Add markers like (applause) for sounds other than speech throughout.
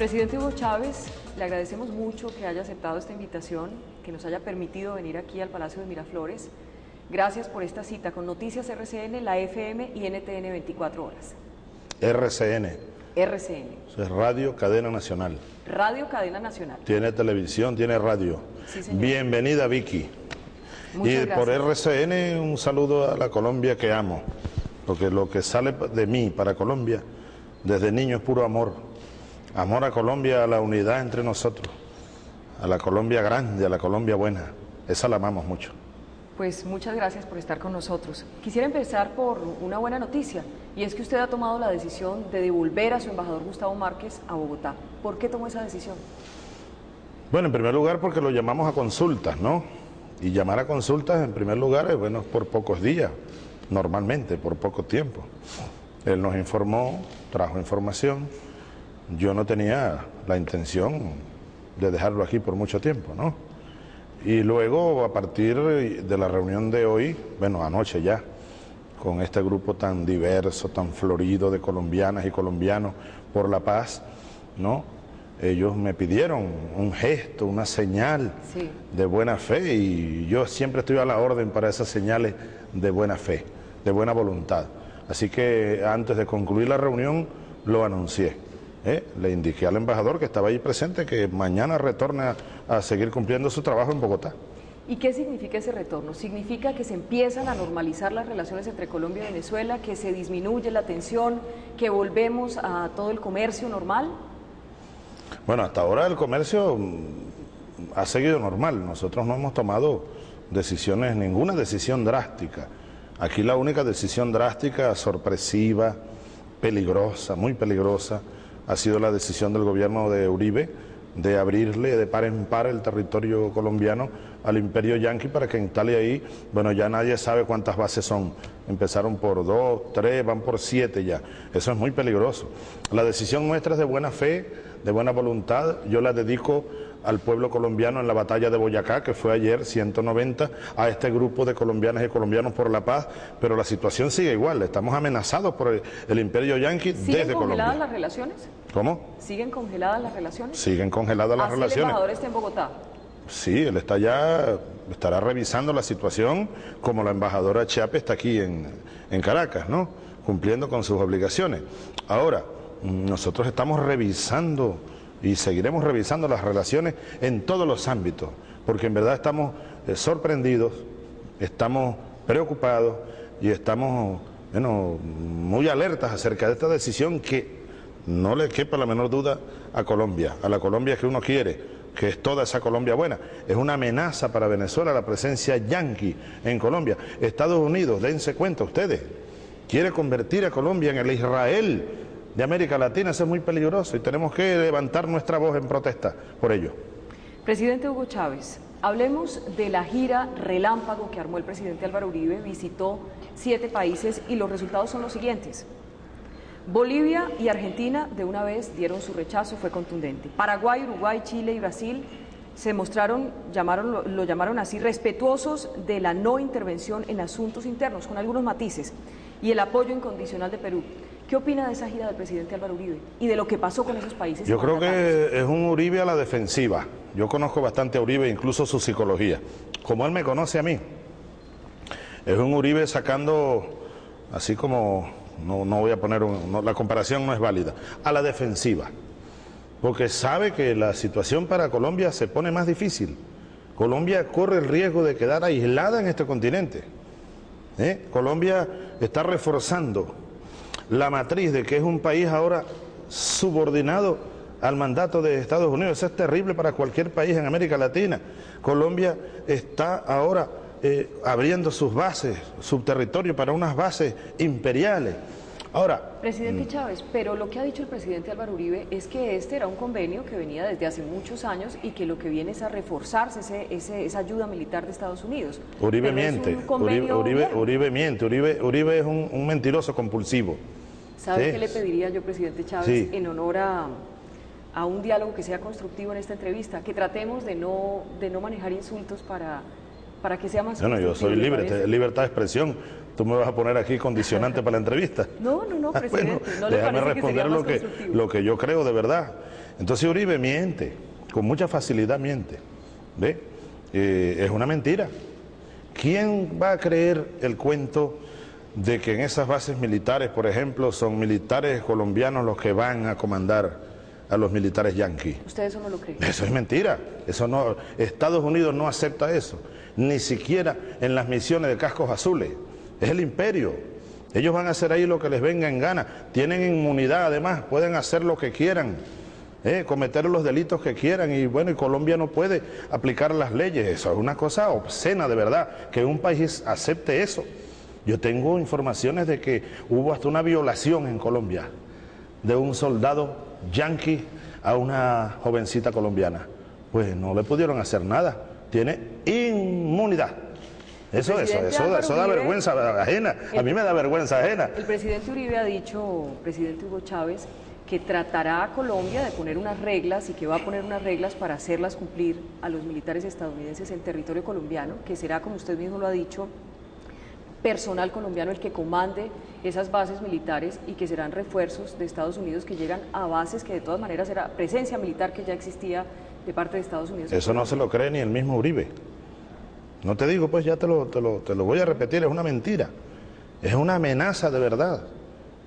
Presidente Hugo Chávez, le agradecemos mucho que haya aceptado esta invitación, que nos haya permitido venir aquí al Palacio de Miraflores. Gracias por esta cita con Noticias RCN, la FM y NTN 24 horas. RCN. RCN. Eso es Radio Cadena Nacional. Radio Cadena Nacional. Tiene televisión, tiene radio. Sí, señor. Bienvenida, Vicky. Muchas y por. RCN un saludo a la Colombia que amo, porque lo que sale de mí para Colombia desde niño es puro amor. Amor a Colombia, a la unidad entre nosotros, a la Colombia grande, a la Colombia buena. Esa la amamos mucho. Pues muchas gracias por estar con nosotros. Quisiera empezar por una buena noticia, y es que usted ha tomado la decisión de devolver a su embajador Gustavo Márquez a Bogotá. ¿Por qué tomó esa decisión? Bueno, en primer lugar porque lo llamamos a consultas, ¿no? Y llamar a consultas en primer lugar es bueno por pocos días, normalmente, por poco tiempo. Él nos informó, trajo información. Yo no tenía la intención de dejarlo aquí por mucho tiempo, ¿no? Y luego, a partir de la reunión de hoy, bueno, anoche ya, con este grupo tan diverso, tan florido de colombianas y colombianos por la paz, ¿no? Ellos me pidieron un gesto, una señal Sí. de buena fe y yo siempre estoy a la orden para esas señales de buena fe, de buena voluntad. Así que antes de concluir la reunión lo anuncié. ¿Eh? Le indiqué al embajador que estaba ahí presente que mañana retorna a seguir cumpliendo su trabajo en Bogotá. ¿Y qué significa ese retorno? ¿Significa que se empiezan a normalizar las relaciones entre Colombia y Venezuela, que se disminuye la tensión, que volvemos a todo el comercio normal? Bueno, hasta ahora el comercio mm, ha seguido normal. Nosotros no hemos tomado decisiones, ninguna decisión drástica. Aquí la única decisión drástica, sorpresiva, peligrosa, muy peligrosa, ha sido la decisión del gobierno de Uribe de abrirle de par en par el territorio colombiano al imperio yanqui para que instale ahí, bueno, ya nadie sabe cuántas bases son. Empezaron por dos, tres, van por siete ya. Eso es muy peligroso. La decisión nuestra es de buena fe, de buena voluntad. Yo la dedico al pueblo colombiano en la batalla de Boyacá, que fue ayer, 190, a este grupo de colombianas y colombianos por la paz, pero la situación sigue igual. Estamos amenazados por el, el imperio yanqui ¿Siguen desde congeladas Colombia. las relaciones? ¿Cómo? ¿Siguen congeladas las relaciones? Siguen congeladas las Así el relaciones. embajador está en Bogotá. Sí, él está ya, estará revisando la situación como la embajadora Chiape está aquí en, en Caracas, ¿no? Cumpliendo con sus obligaciones. Ahora, nosotros estamos revisando y seguiremos revisando las relaciones en todos los ámbitos, porque en verdad estamos eh, sorprendidos, estamos preocupados y estamos, bueno, muy alertas acerca de esta decisión que no le quepa la menor duda a Colombia, a la Colombia que uno quiere, que es toda esa Colombia buena. Es una amenaza para Venezuela la presencia yanqui en Colombia. Estados Unidos, dense cuenta ustedes, quiere convertir a Colombia en el Israel de América Latina. Es muy peligroso y tenemos que levantar nuestra voz en protesta por ello. Presidente Hugo Chávez, hablemos de la gira relámpago que armó el presidente Álvaro Uribe, visitó siete países y los resultados son los siguientes. Bolivia y Argentina de una vez dieron su rechazo, fue contundente. Paraguay, Uruguay, Chile y Brasil se mostraron, llamaron, lo, lo llamaron así, respetuosos de la no intervención en asuntos internos, con algunos matices, y el apoyo incondicional de Perú. ¿Qué opina de esa gira del presidente Álvaro Uribe y de lo que pasó con esos países? Yo creo que es un Uribe a la defensiva. Yo conozco bastante a Uribe, incluso su psicología. Como él me conoce a mí. Es un Uribe sacando, así como, no, no voy a poner, un- no, la comparación no es válida, a la defensiva. Porque sabe que la situación para Colombia se pone más difícil. Colombia corre el riesgo de quedar aislada en este continente. ¿eh? Colombia está reforzando la matriz de que es un país ahora subordinado al mandato de Estados Unidos. Eso es terrible para cualquier país en América Latina. Colombia está ahora eh, abriendo sus bases, su territorio para unas bases imperiales. Ahora, Presidente Chávez, pero lo que ha dicho el presidente Álvaro Uribe es que este era un convenio que venía desde hace muchos años y que lo que viene es a reforzarse ese, ese- esa ayuda militar de Estados Unidos. Uribe Pero miente, Uribe, Uribe, miente, Uribe, Uribe es un, un mentiroso compulsivo. ¿Sabe Sí. qué le pediría yo, presidente Chávez, Sí. en honor a, a un diálogo que sea constructivo en esta entrevista? Que tratemos de no, de no manejar insultos para, para que sea más Bueno, yo soy constructivo, ¿le libre, te- libertad de expresión. Tú me vas a poner aquí condicionante para la entrevista. (laughs) No, no, no, Ah, presidente. bueno, ¿no le déjame que responder lo que, lo que yo creo de verdad. Entonces Uribe miente, con mucha facilidad miente. ¿Ve? Eh, es una mentira. ¿Quién va a creer el cuento de que en esas bases militares, por ejemplo, son militares colombianos los que van a comandar a los militares yanquis? ¿Usted eso no lo cree? Eso es mentira. Eso no, Estados Unidos no acepta eso, ni siquiera en las misiones de cascos azules. Es el imperio. Ellos van a hacer ahí lo que les venga en gana. Tienen inmunidad, además, pueden hacer lo que quieran. ¿eh? cometer los delitos que quieran y bueno, y Colombia no puede aplicar las leyes, eso es una cosa obscena de verdad, que un país acepte eso. Yo tengo informaciones de que hubo hasta una violación en Colombia de un soldado yanqui a una jovencita colombiana. Pues no le pudieron hacer nada, tiene inmunidad. Eso, eso, eso, eso da vergüenza ajena. A mí me da vergüenza ajena. El presidente Uribe ha dicho, presidente Hugo Chávez, que tratará a Colombia de poner unas reglas y que va a poner unas reglas para hacerlas cumplir a los militares estadounidenses en territorio colombiano, que será, como usted mismo lo ha dicho, personal colombiano el que comande esas bases militares y que serán refuerzos de Estados Unidos que llegan a bases que de todas maneras era presencia militar que ya existía de parte de Estados Unidos. Eso no se lo cree ni el mismo Uribe. No te digo, pues ya te lo, te lo, te lo voy a repetir, es una mentira. Es una amenaza de verdad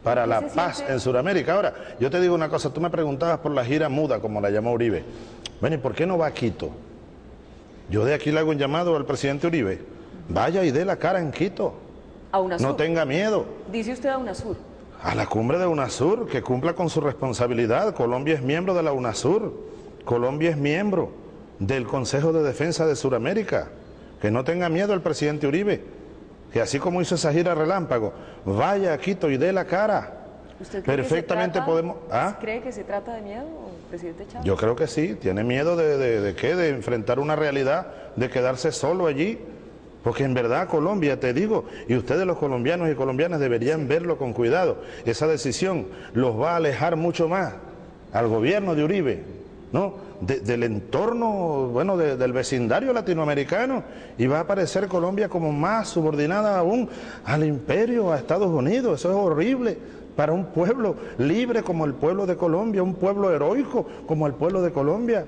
para la paz en Sudamérica. Ahora, yo te digo una cosa, tú me preguntabas por la gira muda, como la llamó Uribe. Bueno, ¿y por qué no va a Quito? Yo de aquí le hago un llamado al presidente Uribe. Vaya y dé la cara en Quito. A UNASUR. No tenga miedo. Dice usted a UNASUR. A la cumbre de UNASUR, que cumpla con su responsabilidad. Colombia es miembro de la UNASUR. Colombia es miembro del Consejo de Defensa de Sudamérica. Que no tenga miedo el presidente Uribe que así como hizo esa gira relámpago, vaya a Quito y dé la cara. ¿Usted Perfectamente podemos... ¿ah? ¿Cree que se trata de miedo, presidente Chávez? Yo creo que sí, tiene miedo de, de, qué, de enfrentar una realidad, de quedarse solo allí. Porque en verdad Colombia, te digo, y ustedes los colombianos y colombianas deberían verlo con cuidado. Esa decisión los va a alejar mucho más al gobierno de Uribe, ¿no? del entorno, bueno, del vecindario latinoamericano y va a aparecer Colombia como más subordinada aún al imperio, a Estados Unidos. Eso es horrible para un pueblo libre como el pueblo de Colombia, un pueblo heroico como el pueblo de Colombia.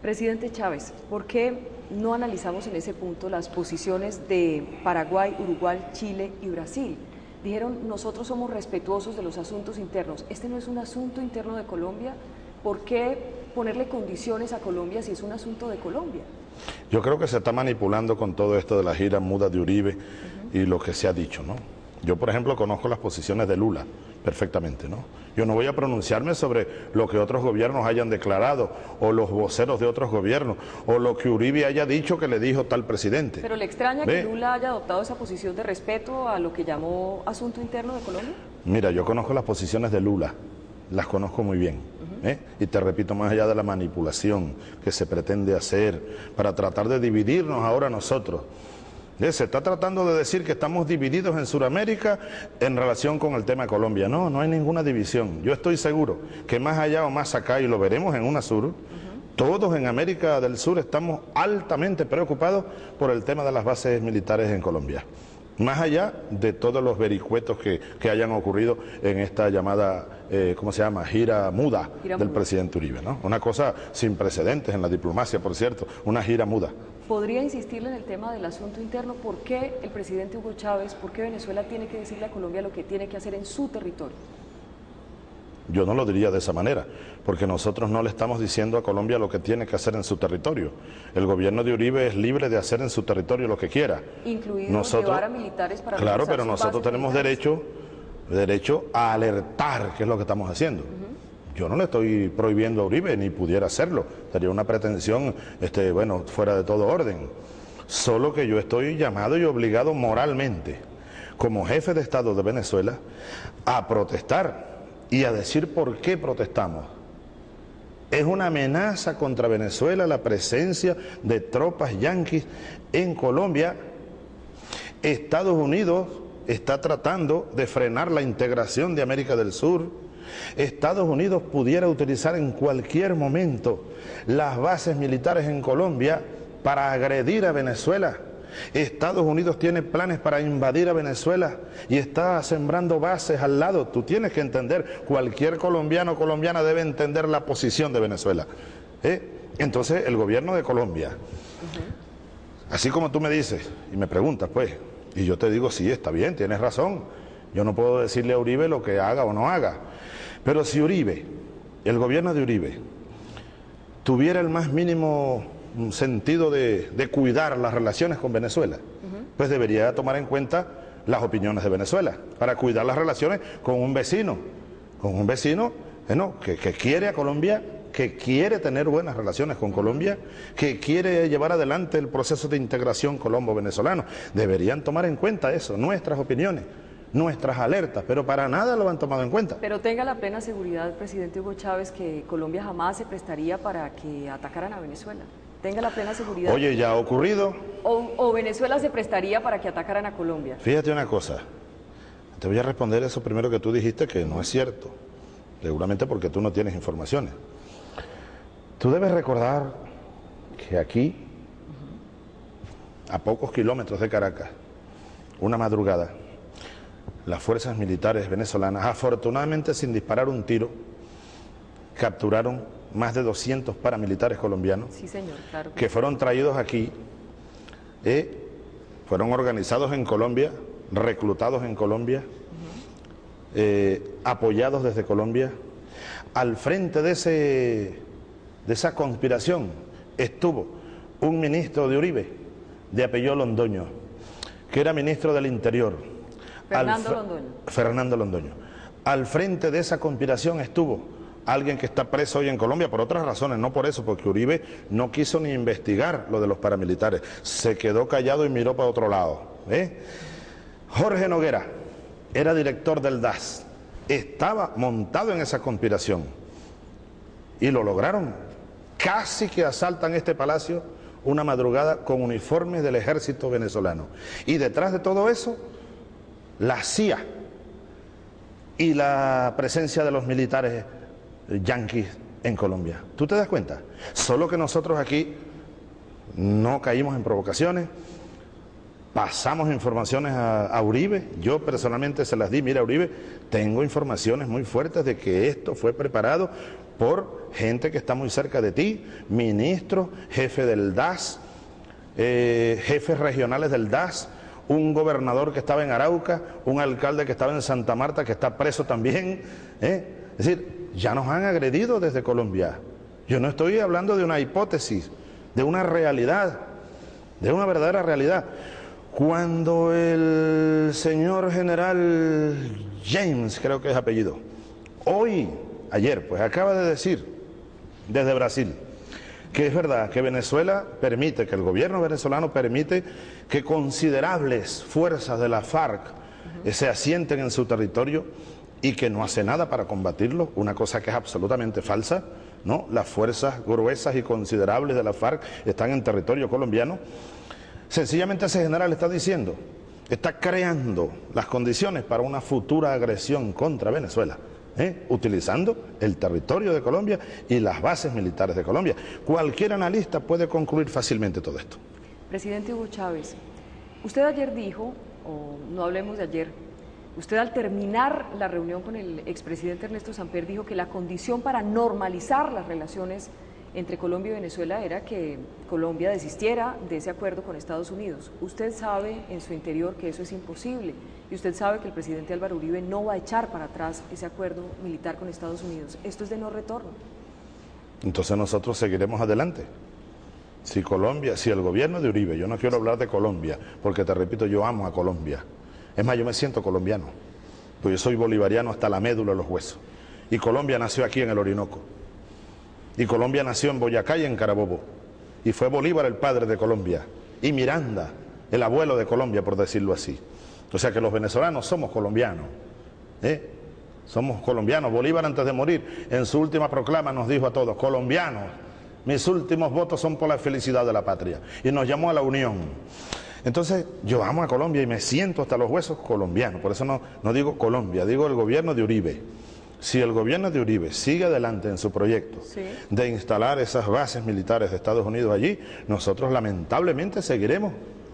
Presidente Chávez, ¿por qué no analizamos en ese punto las posiciones de Paraguay, Uruguay, Chile y Brasil? Dijeron, nosotros somos respetuosos de los asuntos internos. ¿Este no es un asunto interno de Colombia? ¿Por qué ponerle condiciones a Colombia si es un asunto de Colombia? Yo creo que se está manipulando con todo esto de la gira muda de Uribe y lo que se ha dicho, ¿no? Yo, por ejemplo, conozco las posiciones de Lula perfectamente, ¿no? Yo no voy a pronunciarme sobre lo que otros gobiernos hayan declarado o los voceros de otros gobiernos o lo que Uribe haya dicho que le dijo tal presidente. ¿Pero le extraña que Lula haya adoptado esa posición de respeto a lo que llamó asunto interno de Colombia? Mira, yo conozco las posiciones de Lula, las conozco muy bien ¿eh? y te repito, más allá de la manipulación que se pretende hacer para tratar de dividirnos ahora nosotros. ¿Eh? Se está tratando de decir que estamos divididos en Sudamérica en relación con el tema de Colombia. No, no hay ninguna división. Yo estoy seguro que más allá o más acá, y lo veremos en UNASUR, todos en América del Sur estamos altamente preocupados por el tema de las bases militares en Colombia más allá de todos los vericuetos que, hayan ocurrido en esta llamada, eh, ¿cómo se llama?, gira muda del presidente Uribe, ¿no? Una cosa sin precedentes en la diplomacia, por cierto, una gira muda. ¿Podría insistirle en el tema del asunto interno? ¿Por qué el presidente Hugo Chávez, por qué Venezuela tiene que decirle a Colombia lo que tiene que hacer en su territorio? Yo no lo diría de esa manera, porque nosotros no le estamos diciendo a Colombia lo que tiene que hacer en su territorio. El gobierno de Uribe es libre de hacer en su territorio lo que quiera. Incluido nosotros, llevar a militares para Claro, pero nosotros tenemos derecho, derecho a alertar qué es lo que estamos haciendo. Yo no le estoy prohibiendo a Uribe, ni pudiera hacerlo. Sería una pretensión, este, bueno, fuera de todo orden. Solo que yo estoy llamado y obligado moralmente, como jefe de Estado de Venezuela, a protestar y a decir por qué protestamos. Es una amenaza contra Venezuela la presencia de tropas yanquis en Colombia. Estados Unidos está tratando de frenar la integración de América del Sur. Estados Unidos pudiera utilizar en cualquier momento las bases militares en Colombia para agredir a Venezuela Estados Unidos tiene planes para invadir a Venezuela y está sembrando bases al lado. Tú tienes que entender, cualquier colombiano o colombiana debe entender la posición de Venezuela. ¿eh? Entonces, el gobierno de Colombia, así como tú me dices y me preguntas, pues, y yo te digo, sí, está bien, tienes razón. Yo no puedo decirle a Uribe lo que haga o no haga. Pero si Uribe, el gobierno de Uribe, tuviera el más mínimo sentido de, cuidar las relaciones con Venezuela, pues debería tomar en cuenta las opiniones de Venezuela para cuidar las relaciones con un vecino, con un vecino que, que quiere a Colombia que quiere tener buenas relaciones con Colombia, que quiere llevar adelante el proceso de integración colombo-venezolano. Deberían tomar en cuenta eso, nuestras opiniones nuestras alertas, pero para nada lo han tomado en cuenta. Pero tenga la plena seguridad, presidente Hugo Chávez, que Colombia jamás se prestaría para que atacaran a Venezuela. Tenga la plena seguridad. Oye, ya ha ocurrido. O, Venezuela se prestaría para que atacaran a Colombia. Fíjate una cosa. Te voy a responder eso primero que tú dijiste que no es cierto. Seguramente porque tú no tienes informaciones. Tú debes recordar que aquí, a pocos kilómetros de Caracas, una madrugada, las fuerzas militares venezolanas, afortunadamente sin disparar un tiro, capturaron más de 200 paramilitares colombianos que, fueron traídos aquí, eh, fueron organizados en Colombia, reclutados en Colombia, eh, apoyados desde Colombia. Al frente de, ese, de esa conspiración estuvo un ministro de Uribe, de apellido Londoño, que era ministro del Interior Fernando Londoño. Fernando Londoño. Al frente de esa conspiración estuvo alguien que está preso hoy en Colombia por otras razones, no por eso, porque Uribe no quiso ni investigar lo de los paramilitares, se quedó callado y miró para otro lado. ¿eh? Jorge Noguera era director del DAS, estaba montado en esa conspiración y lo lograron. Casi que asaltan este palacio una madrugada con uniformes del ejército venezolano. Y detrás de todo eso la CIA y la presencia de los militares yanquis en Colombia. ¿Tú te das cuenta? Solo que nosotros aquí no caímos en provocaciones, pasamos informaciones a, Uribe, yo personalmente se las di, mira Uribe, tengo informaciones muy fuertes de que esto fue preparado por gente que está muy cerca de ti, ministro, jefe del DAS, eh, jefes regionales del DAS, un gobernador que estaba en Arauca, un alcalde que estaba en Santa Marta, que está preso también. ¿eh? Es decir, ya nos han agredido desde Colombia. Yo no estoy hablando de una hipótesis, de una realidad, de una verdadera realidad. Cuando el señor general James, creo que es apellido, hoy, ayer, pues acaba de decir desde Brasil, que es verdad que Venezuela permite, que el gobierno venezolano permite que considerables fuerzas de la FARC se asienten en su territorio y que no hace nada para combatirlo, una cosa que es absolutamente falsa, ¿no? Las fuerzas gruesas y considerables de la FARC están en territorio colombiano. Sencillamente ese general está diciendo, está creando las condiciones para una futura agresión contra Venezuela. ¿Eh? utilizando el territorio de Colombia y las bases militares de Colombia. Cualquier analista puede concluir fácilmente todo esto. Presidente Hugo Chávez, usted ayer dijo, o no hablemos de ayer, usted al terminar la reunión con el expresidente Ernesto Samper dijo que la condición para normalizar las relaciones entre Colombia y Venezuela era que Colombia desistiera de ese acuerdo con Estados Unidos. Usted sabe en su interior que eso es imposible y usted sabe que el presidente Álvaro Uribe no va a echar para atrás ese acuerdo militar con Estados Unidos. Esto es de no retorno. Entonces nosotros seguiremos adelante. Si Colombia, si el gobierno de Uribe, yo no quiero hablar de Colombia, porque te repito, yo amo a Colombia. Es más, yo me siento colombiano, pues yo soy bolivariano hasta la médula de los huesos. Y Colombia nació aquí en el Orinoco. Y Colombia nació en Boyacá y en Carabobo. Y fue Bolívar el padre de Colombia. Y Miranda, el abuelo de Colombia, por decirlo así. O sea que los venezolanos somos colombianos. ¿eh? Somos colombianos. Bolívar antes de morir, en su última proclama nos dijo a todos, colombianos, mis últimos votos son por la felicidad de la patria. Y nos llamó a la unión. Entonces yo amo a Colombia y me siento hasta los huesos colombiano. Por eso no, no digo Colombia, digo el gobierno de Uribe. Si el gobierno de Uribe sigue adelante en su proyecto de instalar esas bases militares de Estados Unidos allí, nosotros lamentablemente seguiremos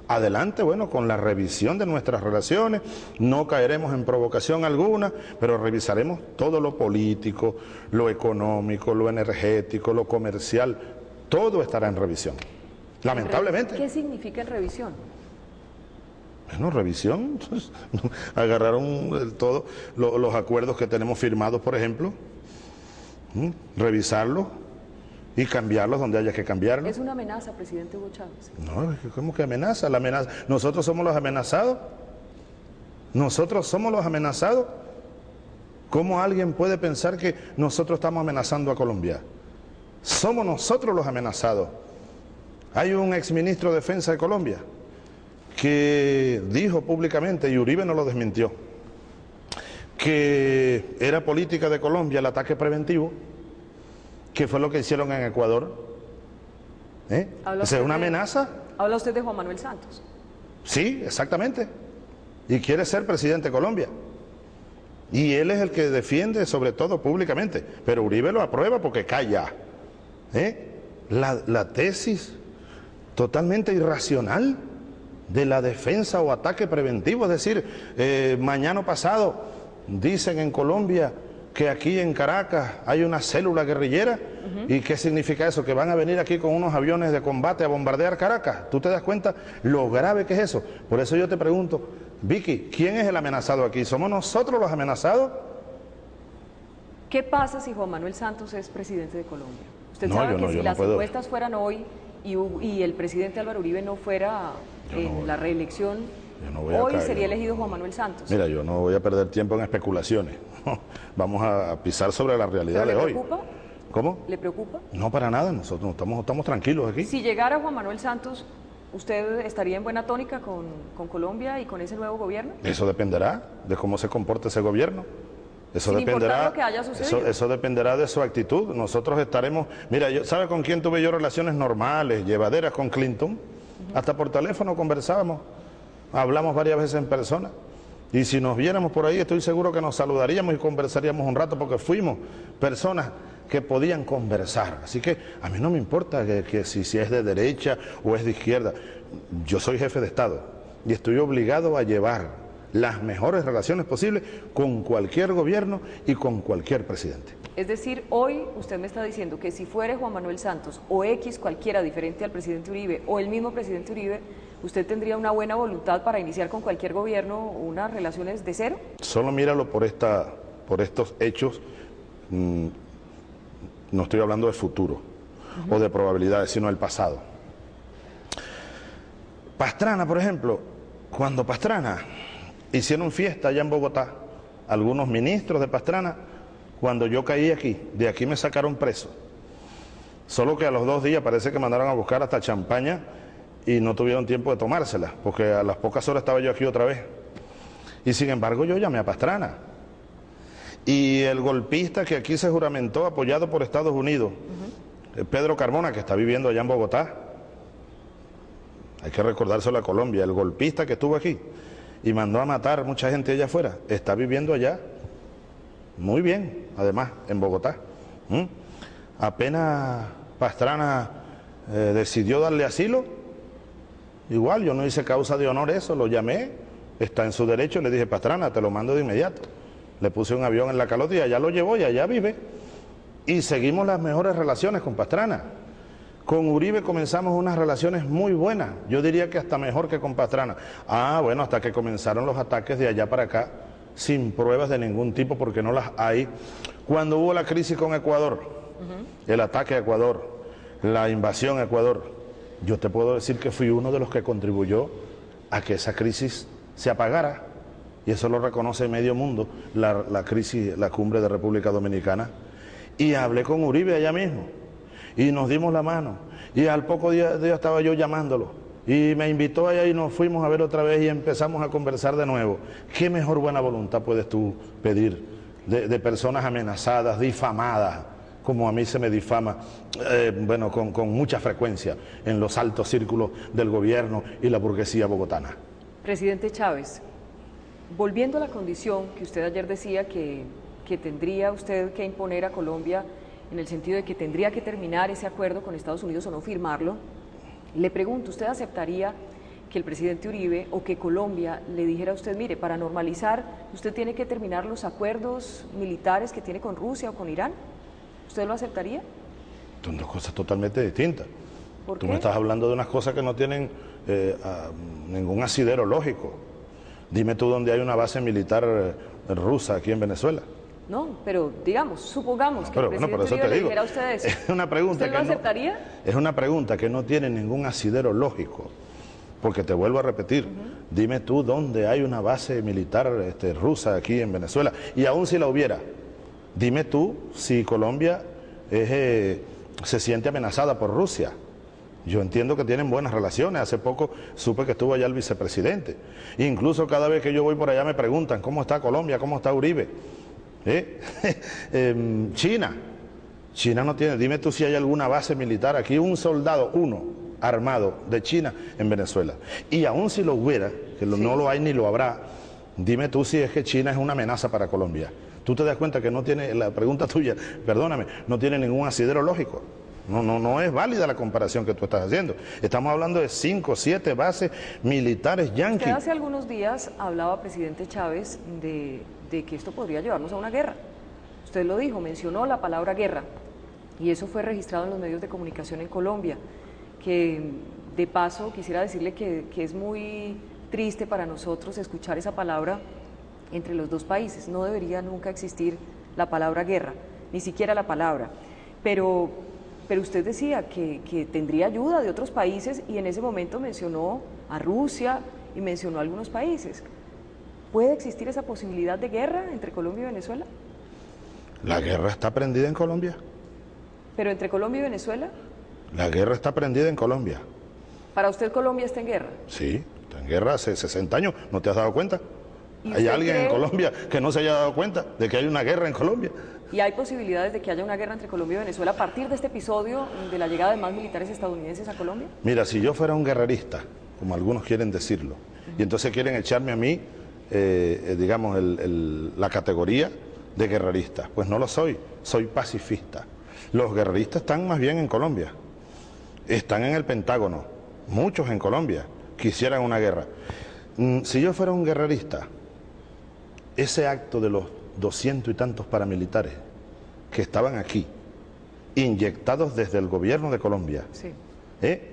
adelante, bueno, con la revisión de nuestras relaciones, no caeremos en provocación alguna, pero revisaremos todo lo político, lo económico, lo energético, lo comercial, todo estará en revisión. Lamentablemente. ¿Qué significa en revisión? Bueno, revisión, (laughs) agarraron todos los acuerdos que tenemos firmados, por ejemplo, revisarlos y cambiarlos donde haya que cambiarlos. ¿Es una amenaza, presidente Hugo Chávez? No, ¿cómo que amenaza? La amenaza. ¿Nosotros somos los amenazados? ¿Nosotros somos los amenazados? ¿Cómo alguien puede pensar que nosotros estamos amenazando a Colombia? Somos nosotros los amenazados. Hay un exministro de Defensa de Colombia que dijo públicamente, y Uribe no lo desmintió, que era política de Colombia el ataque preventivo ¿Qué fue lo que hicieron en Ecuador? ¿Eh? ¿Es una amenaza? ¿Habla usted de Juan Manuel Santos? Sí, exactamente. Y quiere ser presidente de Colombia. Y él es el que defiende sobre todo públicamente. Pero Uribe lo aprueba porque calla. ¿Eh? La, tesis totalmente irracional de la defensa o ataque preventivo. Es decir, eh, mañana pasado dicen en Colombia que aquí en Caracas hay una célula guerrillera. ¿Y qué significa eso? Que van a venir aquí con unos aviones de combate a bombardear Caracas. ¿Tú te das cuenta lo grave que es eso? Por eso yo te pregunto, Vicky, ¿quién es el amenazado aquí? ¿Somos nosotros los amenazados? ¿Qué pasa si Juan Manuel Santos es presidente de Colombia? Usted sabe que si las encuestas fueran hoy y, el presidente Álvaro Uribe no fuera en la reelección, hoy sería elegido Juan Manuel Santos. Mira, yo no voy a perder tiempo en especulaciones. (laughs) vamos a pisar sobre la realidad de hoy. ¿Le preocupa? ¿Cómo? ¿Le preocupa? No, para nada, nosotros estamos, estamos tranquilos aquí. Si llegara Juan Manuel Santos, ¿usted estaría en buena tónica con, Colombia y con ese nuevo gobierno? Eso dependerá de cómo se comporte ese gobierno. Eso dependerá, eso, eso, dependerá de su actitud. Nosotros estaremos, mira, yo, ¿sabe con quién tuve yo relaciones normales, llevaderas con Clinton? Hasta por teléfono conversábamos, hablamos varias veces en persona. Y si nos viéramos por ahí, estoy seguro que nos saludaríamos y conversaríamos un rato porque fuimos personas que podían conversar. Así que a mí no me importa que, si, si es de derecha o es de izquierda. Yo soy jefe de Estado y estoy obligado a llevar las mejores relaciones posibles con cualquier gobierno y con cualquier presidente. Es decir, hoy usted me está diciendo que si fuere Juan Manuel Santos o X cualquiera diferente al presidente Uribe o el mismo presidente Uribe, ¿usted tendría una buena voluntad para iniciar con cualquier gobierno unas relaciones de cero? Solo míralo por, esta, por estos hechos. Mm, no estoy hablando de futuro o de probabilidades, sino del pasado. Pastrana, por ejemplo, cuando Pastrana hicieron fiesta allá en Bogotá, algunos ministros de Pastrana, cuando yo caí aquí, de aquí me sacaron preso. Solo que a los dos días parece que mandaron a buscar hasta champaña y no tuvieron tiempo de tomársela, porque a las pocas horas estaba yo aquí otra vez. Y sin embargo yo llamé a Pastrana. Y el golpista que aquí se juramentó, apoyado por Estados Unidos, eh, Pedro Carmona, que está viviendo allá en Bogotá, hay que recordárselo a Colombia, el golpista que estuvo aquí y mandó a matar mucha gente allá afuera, está viviendo allá, muy bien, además, en Bogotá. Apenas Pastrana eh, decidió darle asilo, Igual, yo no hice causa de honor eso, lo llamé, está en su derecho, le dije, Pastrana, te lo mando de inmediato. Le puse un avión en la calota y allá lo llevó y allá vive. Y seguimos las mejores relaciones con Pastrana. Con Uribe comenzamos unas relaciones muy buenas, yo diría que hasta mejor que con Pastrana. Ah, bueno, hasta que comenzaron los ataques de allá para acá, sin pruebas de ningún tipo, porque no las hay. Cuando hubo la crisis con Ecuador, el ataque a Ecuador, la invasión a Ecuador, yo te puedo decir que fui uno de los que contribuyó a que esa crisis se apagara, y eso lo reconoce medio mundo, la, crisis, la cumbre de República Dominicana, y hablé con Uribe allá mismo, y nos dimos la mano, y al poco día, estaba yo llamándolo, y me invitó allá y nos fuimos a ver otra vez y empezamos a conversar de nuevo. ¿Qué mejor buena voluntad puedes tú pedir de personas amenazadas, difamadas? Como a mí se me difama, eh, bueno, con, mucha frecuencia en los altos círculos del gobierno y la burguesía bogotana. Presidente Chávez, volviendo a la condición que usted ayer decía que, que tendría usted que imponer a Colombia en el sentido de que tendría que terminar ese acuerdo con Estados Unidos o no firmarlo, le pregunto, ¿usted aceptaría que el presidente Uribe o que Colombia le dijera a usted, mire, para normalizar, usted tiene que terminar los acuerdos militares que tiene con Rusia o con Irán? ¿Usted lo aceptaría? Son dos cosas totalmente distintas. Tú me estás hablando de unas cosas que no tienen eh, ningún asidero lógico. Dime tú dónde hay una base militar eh, rusa aquí en Venezuela. No, pero digamos, supongamos que el presidente Uribe le dijera a ustedes, (laughs) es una pregunta ¿usted lo aceptaría? es una pregunta que no tiene ningún asidero lógico. Porque te vuelvo a repetir, dime tú dónde hay una base militar este, rusa aquí en Venezuela. Y aún si la hubiera, dime tú si Colombia eh, se siente amenazada por Rusia. Yo entiendo que tienen buenas relaciones. Hace poco supe que estuvo allá el vicepresidente. Incluso cada vez que yo voy por allá me preguntan cómo está Colombia, cómo está Uribe. ¿Eh? (laughs) Em, China. China no tiene. Dime tú si hay alguna base militar aquí, un soldado, uno, armado de China en Venezuela. Y aún si lo hubiera, que no lo hay ni lo habrá, dime tú si es que China es una amenaza para Colombia. Tú te das cuenta que no tiene, la pregunta (laughs) tuya, perdóname, no tiene ningún asidero lógico. No, no, no es válida la comparación que tú estás haciendo. Estamos hablando de cinco, siete bases militares yanquis. hace algunos días hablaba, presidente Chávez, de, de que esto podría llevarnos a una guerra. Usted lo dijo, mencionó la palabra guerra. Y eso fue registrado en los medios de comunicación en Colombia. Que de paso quisiera decirle que, que es muy triste para nosotros escuchar esa palabra entre los dos países. No debería nunca existir la palabra guerra, ni siquiera la palabra. Pero pero usted decía que, tendría ayuda de otros países y en ese momento mencionó a Rusia y mencionó a algunos países. ¿Puede existir esa posibilidad de guerra entre Colombia y Venezuela? ¿La guerra está prendida en Colombia? ¿Pero entre Colombia y Venezuela? La guerra está prendida en Colombia. ¿Para usted Colombia está en guerra? Sí, está en guerra hace 60 años. ¿No te has dado cuenta? ¿Hay alguien en Colombia que no se haya dado cuenta de que hay una guerra en Colombia? ¿Y hay posibilidades de que haya una guerra entre Colombia y Venezuela a partir de este episodio de la llegada de más militares estadounidenses a Colombia? Mira, si yo fuera un guerrerista, como algunos quieren decirlo, y entonces quieren echarme a mí, eh, eh, digamos, la categoría de guerrerista, pues no lo soy, soy pacifista. Los guerreristas están más bien en Colombia, están en el Pentágono, muchos en Colombia quisieran una guerra. Mm, si yo fuera un guerrerista, ese acto de los doscientos y tantos paramilitares que estaban aquí, inyectados desde el gobierno de Colombia, ¿eh?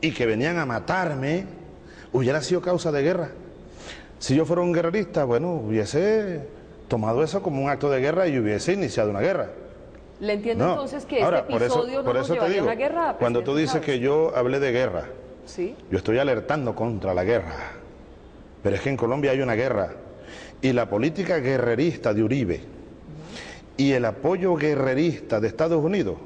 y que venían a matarme, hubiera sido causa de guerra. Si yo fuera un guerrerista, bueno, hubiese tomado eso como un acto de guerra y hubiese iniciado una guerra. Le entiendo entonces que este episodio por eso, no te digo, guerra. Cuando tú dices que yo hablé de guerra, ¿Sí? yo estoy alertando contra la guerra. Pero es que en Colombia hay una guerra y la política guerrerista de Uribe y el apoyo guerrerista de Estados Unidos,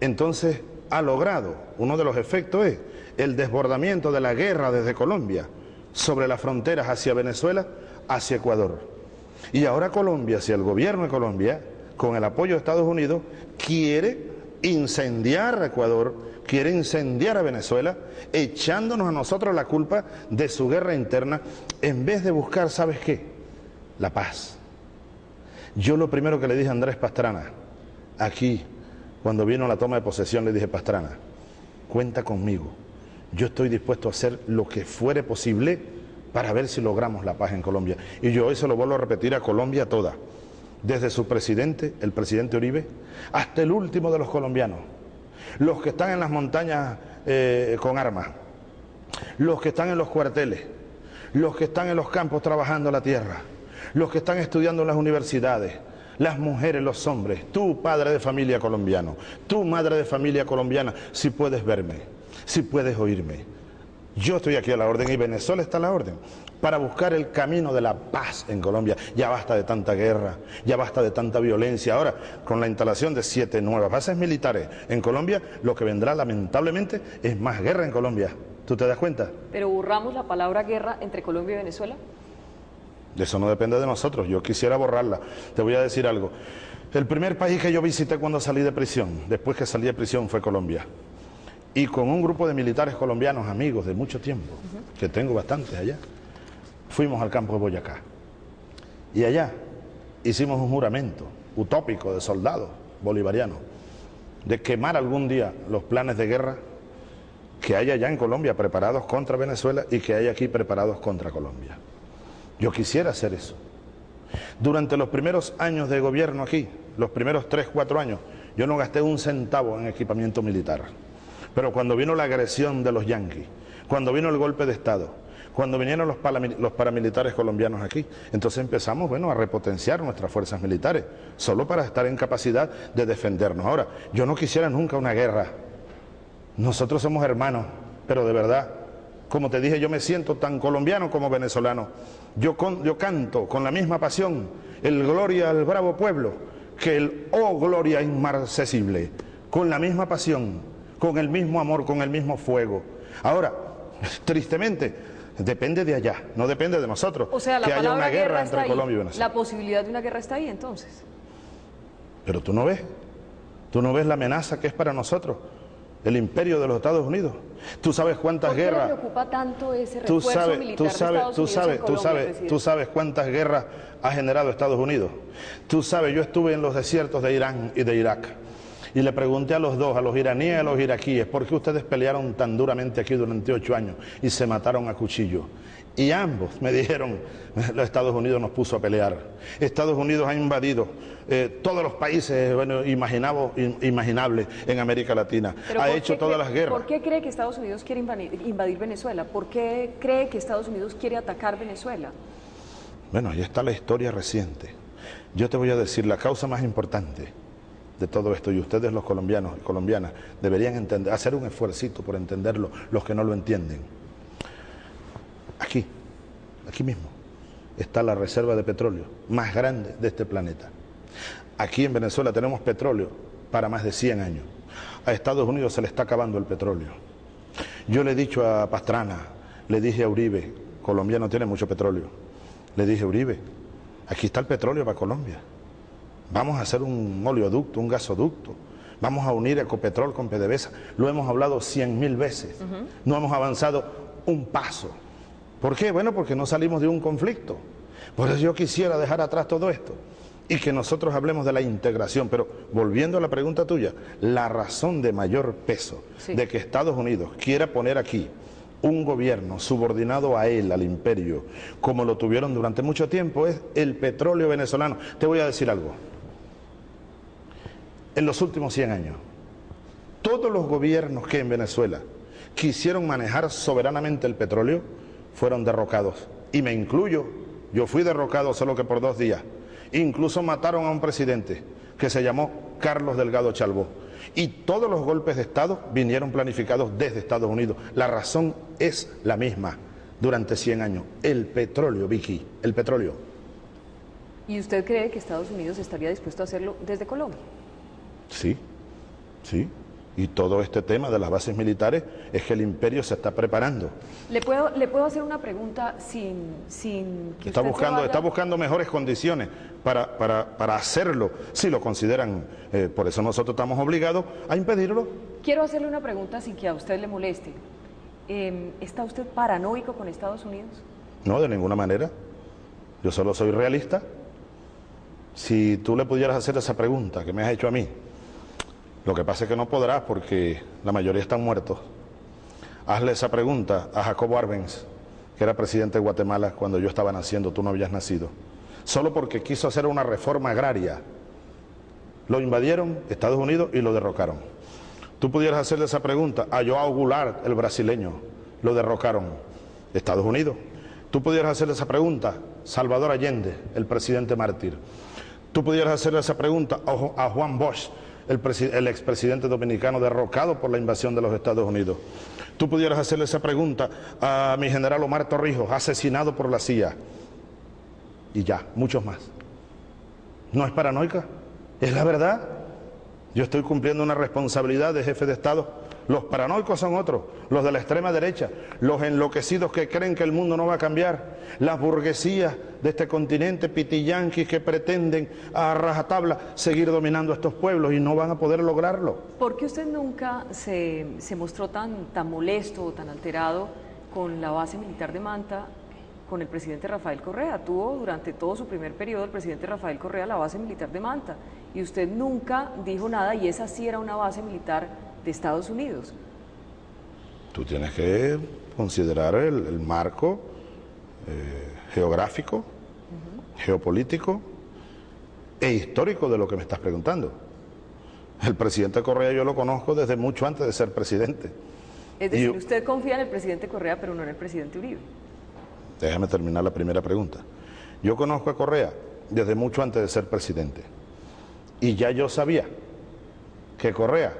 entonces ha logrado, uno de los efectos es el desbordamiento de la guerra desde Colombia sobre las fronteras hacia Venezuela, hacia Ecuador. Y ahora Colombia, si el gobierno de Colombia, con el apoyo de Estados Unidos, quiere incendiar a Ecuador, quiere incendiar a Venezuela, echándonos a nosotros la culpa de su guerra interna, en vez de buscar, ¿sabes qué? La paz. Yo lo primero que le dije a Andrés Pastrana, aquí, cuando vino la toma de posesión, le dije, Pastrana, cuenta conmigo. Yo estoy dispuesto a hacer lo que fuere posible para ver si logramos la paz en Colombia. Y yo hoy se lo vuelvo a repetir a Colombia toda, desde su presidente, el presidente Uribe, hasta el último de los colombianos, los que están en las montañas eh, con armas, los que están en los cuarteles, los que están en los campos trabajando la tierra los que están estudiando en las universidades, las mujeres, los hombres, tú padre de familia colombiano, tú madre de familia colombiana, si puedes verme, si puedes oírme. Yo estoy aquí a la orden y Venezuela está a la orden para buscar el camino de la paz en Colombia. Ya basta de tanta guerra, ya basta de tanta violencia. Ahora, con la instalación de siete nuevas bases militares en Colombia, lo que vendrá lamentablemente es más guerra en Colombia. ¿Tú te das cuenta? Pero borramos la palabra guerra entre Colombia y Venezuela. Eso no depende de nosotros, yo quisiera borrarla. Te voy a decir algo. El primer país que yo visité cuando salí de prisión, después que salí de prisión, fue Colombia. Y con un grupo de militares colombianos, amigos de mucho tiempo, que tengo bastantes allá, fuimos al campo de Boyacá. Y allá hicimos un juramento utópico de soldados bolivarianos de quemar algún día los planes de guerra que hay allá en Colombia preparados contra Venezuela y que hay aquí preparados contra Colombia. Yo quisiera hacer eso. Durante los primeros años de gobierno aquí, los primeros tres, cuatro años, yo no gasté un centavo en equipamiento militar. Pero cuando vino la agresión de los yanquis, cuando vino el golpe de Estado, cuando vinieron los, paramilitares colombianos aquí, entonces empezamos, bueno, a repotenciar nuestras fuerzas militares, solo para estar en capacidad de defendernos. Ahora, yo no quisiera nunca una guerra. Nosotros somos hermanos, pero de verdad, como te dije, yo me siento tan colombiano como venezolano. Yo, yo canto con la misma pasión el gloria al bravo pueblo que el oh gloria inmarcesible, con la misma pasión, con el mismo amor, con el mismo fuego. Ahora, (laughs) tristemente, depende de allá, no depende de nosotros. O sea, la que haya una guerra, entre Colombia y Venezuela. La posibilidad de una guerra está ahí entonces. Pero tú no ves, tú no ves la amenaza que es para nosotros el imperio de los Estados Unidos. Tú sabes cuántas guerras. ¿Por qué preocupa tanto ese tú sabes, militar tú sabes, tú sabes, tú sabes, tú sabes cuántas guerras ha generado Estados Unidos. Tú sabes, yo estuve en los desiertos de Irán y de Irak. Y le pregunté a los dos, a los iraníes y a los iraquíes, ¿por qué ustedes pelearon tan duramente aquí durante ocho años y se mataron a cuchillo? Y ambos me dijeron, (laughs) los Estados Unidos nos puso a pelear. Estados Unidos ha invadido eh, todos los países bueno, imaginables en América Latina. ha hecho todas las guerras. ¿Por qué cree que Estados Unidos quiere invadir, Venezuela? ¿Por qué cree que Estados Unidos quiere atacar Venezuela? Bueno, ahí está la historia reciente. Yo te voy a decir la causa más importante de todo esto, y ustedes los colombianos y colombianas deberían entender, hacer un esfuerzo por entenderlo, los que no lo entienden. Aquí, aquí mismo, está la reserva de petróleo más grande de este planeta. Aquí en Venezuela tenemos petróleo para más de 100 años. A Estados Unidos se le está acabando el petróleo. Yo le he dicho a Pastrana, le dije a Uribe, Colombia no tiene mucho petróleo. Le dije, Uribe, aquí está el petróleo para Colombia. Vamos a hacer un oleoducto, un gasoducto. Vamos a unir Ecopetrol con PDVSA. Lo hemos hablado cien mil veces. No hemos avanzado un paso. ¿Por qué? Bueno, porque no salimos de un conflicto. Por eso yo quisiera dejar atrás todo esto y que nosotros hablemos de la integración. Pero volviendo a la pregunta tuya, la razón de mayor peso de que Estados Unidos quiera poner aquí un gobierno subordinado a él, al imperio, como lo tuvieron durante mucho tiempo, es el petróleo venezolano. Te voy a decir algo. En los últimos 100 años, todos los gobiernos que en Venezuela quisieron manejar soberanamente el petróleo fueron derrocados. Y me incluyo, yo fui derrocado solo que por dos días. Incluso mataron a un presidente que se llamó Carlos Delgado Chalbó. Y todos los golpes de Estado vinieron planificados desde Estados Unidos. La razón es la misma durante 100 años. El petróleo, Vicky, el petróleo. ¿Y usted cree que Estados Unidos estaría dispuesto a hacerlo desde Colombia? Sí, sí. Y todo este tema de las bases militares es que el imperio se está preparando. ¿Le puedo, le puedo hacer una pregunta sin, sin que está buscando Está buscando mejores condiciones para, para, para hacerlo, si lo consideran. Eh, por eso nosotros estamos obligados a impedirlo. Quiero hacerle una pregunta sin que a usted le moleste. Em, ¿Está usted paranoico con Estados Unidos? No, de ninguna manera. Yo solo soy realista. Si tú le pudieras hacer esa pregunta que me has hecho a mí, lo que pasa es que no podrás porque la mayoría están muertos. Hazle esa pregunta a Jacobo Arbenz, que era presidente de Guatemala cuando yo estaba naciendo, tú no habías nacido. Solo porque quiso hacer una reforma agraria. Lo invadieron Estados Unidos y lo derrocaron. Tú pudieras hacerle esa pregunta a Joao Goulart, el brasileño, lo derrocaron Estados Unidos. Tú pudieras hacerle esa pregunta Salvador Allende, el presidente mártir. Tú pudieras hacerle esa pregunta a Juan Bosch, el, expresidente dominicano derrocado por la invasión de los Estados Unidos. Tú pudieras hacerle esa pregunta a mi general Omar Torrijos, asesinado por la CIA. Y ya, muchos más. ¿No es paranoica? Es la verdad. Yo estoy cumpliendo una responsabilidad de jefe de Estado los paranoicos son otros, los de la extrema derecha, los enloquecidos que creen que el mundo no va a cambiar, las burguesías de este continente, pitillanquis que pretenden a rajatabla seguir dominando estos pueblos y no van a poder lograrlo. ¿Por qué usted nunca se, mostró tan, tan molesto o tan alterado con la base militar de Manta con el presidente Rafael Correa. Tuvo durante todo su primer periodo el presidente Rafael Correa la base militar de Manta y usted nunca dijo nada y esa sí era una base militar de Estados Unidos. Tú tienes que considerar el, marco eh, geográfico, geopolítico e histórico de lo que me estás preguntando. El presidente Correa yo lo conozco desde mucho antes de ser presidente. Es decir, usted confía en el presidente Correa, pero no en el presidente Uribe. Déjame terminar la primera pregunta. Yo conozco a Correa desde mucho antes de ser presidente. Y ya yo sabía que Correa,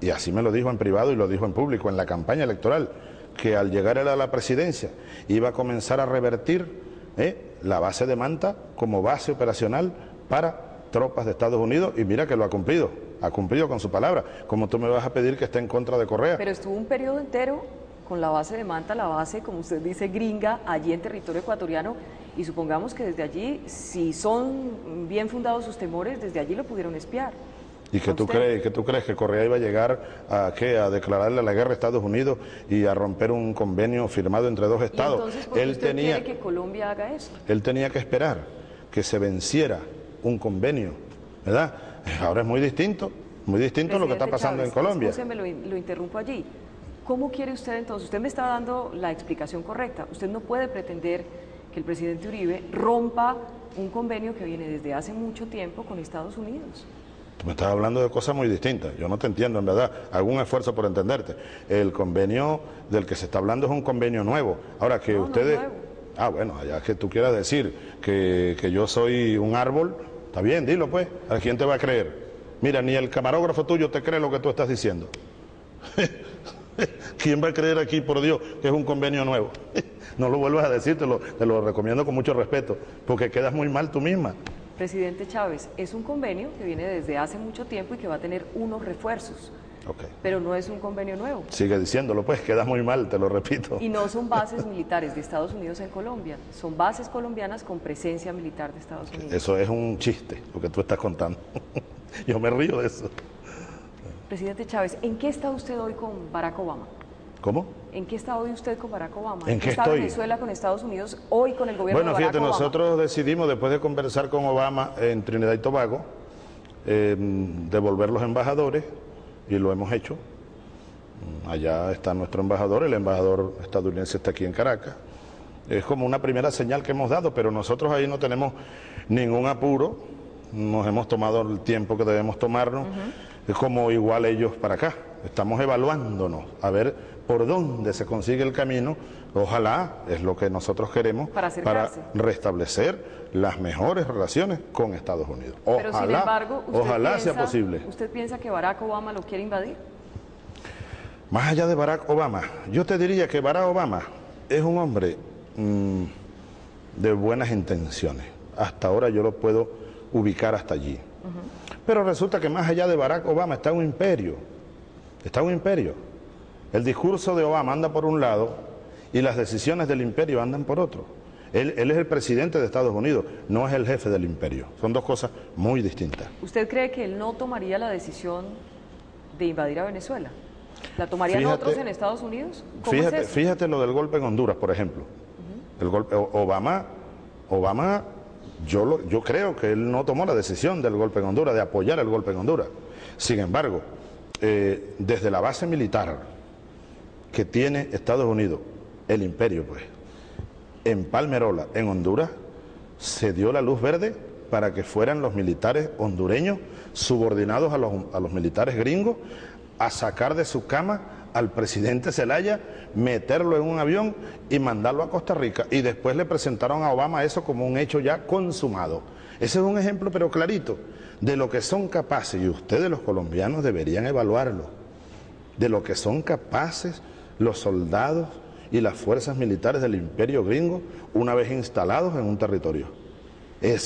y así me lo dijo en privado y lo dijo en público en la campaña electoral, que al llegar él a la presidencia iba a comenzar a revertir ¿eh? la base de Manta como base operacional para tropas de Estados Unidos y mira que lo ha cumplido, ha cumplido con su palabra. Como tú me vas a pedir que esté en contra de Correa. Pero estuvo un periodo entero con la base de Manta, la base, como usted dice, gringa, allí en territorio ecuatoriano, y supongamos que desde allí, si son bien fundados sus temores, desde allí lo pudieron espiar. ¿Y que tú, crees, que tú crees que Correa iba a llegar a, ¿qué? a declararle la guerra a Estados Unidos y a romper un convenio firmado entre dos estados? entonces, ¿por qué él usted tenía, quiere que Colombia haga eso? Él tenía que esperar que se venciera un convenio, ¿verdad? Ahora es muy distinto, muy distinto lo que está pasando en Colombia. me lo, lo interrumpo allí. ¿Cómo quiere usted entonces? Usted me está dando la explicación correcta. Usted no puede pretender que el presidente Uribe rompa un convenio que viene desde hace mucho tiempo con Estados Unidos. Tú me estás hablando de cosas muy distintas. Yo no te entiendo, en verdad. Algún esfuerzo por entenderte. El convenio del que se está hablando es un convenio nuevo. Ahora que ustedes... ah, bueno, allá que tú quieras decir que, que yo soy un árbol, está bien, dilo pues. ¿A quién te va a creer? Mira, ni el camarógrafo tuyo te cree lo que tú estás diciendo. (laughs) ¿Quién va a creer aquí, por Dios, que es un convenio nuevo? (laughs) no lo vuelvas a decir, te lo, te lo recomiendo con mucho respeto, porque quedas muy mal tú misma. Presidente Chávez, es un convenio que viene desde hace mucho tiempo y que va a tener unos refuerzos. Pero no es un convenio nuevo. Sigue diciéndolo, pues, queda muy mal, te lo repito. Y no son (laughs) bases militares de Estados Unidos en Colombia, son bases colombianas con presencia militar de Estados Unidos. Eso es un chiste, lo que tú estás contando. (laughs) Yo me río de eso. Presidente Chávez, ¿en qué está usted hoy con Barack Obama? ¿Cómo? ¿En qué está hoy usted con Barack Obama? ¿En qué está estoy? Venezuela con Estados Unidos hoy con el gobierno bueno, de Barack fíjate, nosotros decidimos, después de conversar con Obama en Trinidad y Tobago, em, devolver los embajadores y lo hemos hecho. Allá está nuestro embajador, el embajador estadounidense está aquí en Caracas. Es como una primera señal que hemos dado, pero nosotros ahí no tenemos ningún apuro, nos hemos tomado el tiempo que debemos tomarnos, es como igual ellos para acá. Estamos evaluándonos a ver por dónde se consigue el camino. Ojalá, es lo que nosotros queremos, para, restablecer las mejores relaciones con Estados Unidos. Ojalá, Pero sin embargo, ojalá sea posible. ¿Usted piensa que Barack Obama lo quiere invadir? Más allá de Barack Obama, yo te diría que Barack Obama es un hombre mm, de buenas intenciones. Hasta ahora yo lo puedo ubicar hasta allí. Pero resulta que más allá de Barack Obama está un imperio. Está un imperio. El discurso de Obama anda por un lado y las decisiones del imperio andan por otro. Él, es el presidente de Estados Unidos, no es el jefe del imperio. Son dos cosas muy distintas. ¿Usted cree que él no tomaría la decisión de invadir a Venezuela? ¿La tomarían otros en Estados Unidos? Fíjate, fíjate lo del golpe en Honduras, por ejemplo. El golpe, Obama, Obama yo, yo creo que él no tomó la decisión del golpe en Honduras, de apoyar el golpe en Honduras. Sin embargo, eh, desde la base militar que tiene Estados Unidos, el imperio, pues, en Palmerola, en Honduras, se dio la luz verde para que fueran los militares hondureños subordinados a los, a los militares gringos a sacar de su cama al presidente Zelaya, meterlo en un avión y mandarlo a Costa Rica. Y después le presentaron a Obama eso como un hecho ya consumado. Ese es un ejemplo, pero clarito, de lo que son capaces, y ustedes los colombianos deberían evaluarlo, de lo que son capaces los soldados y las fuerzas militares del imperio gringo una vez instalados en un territorio.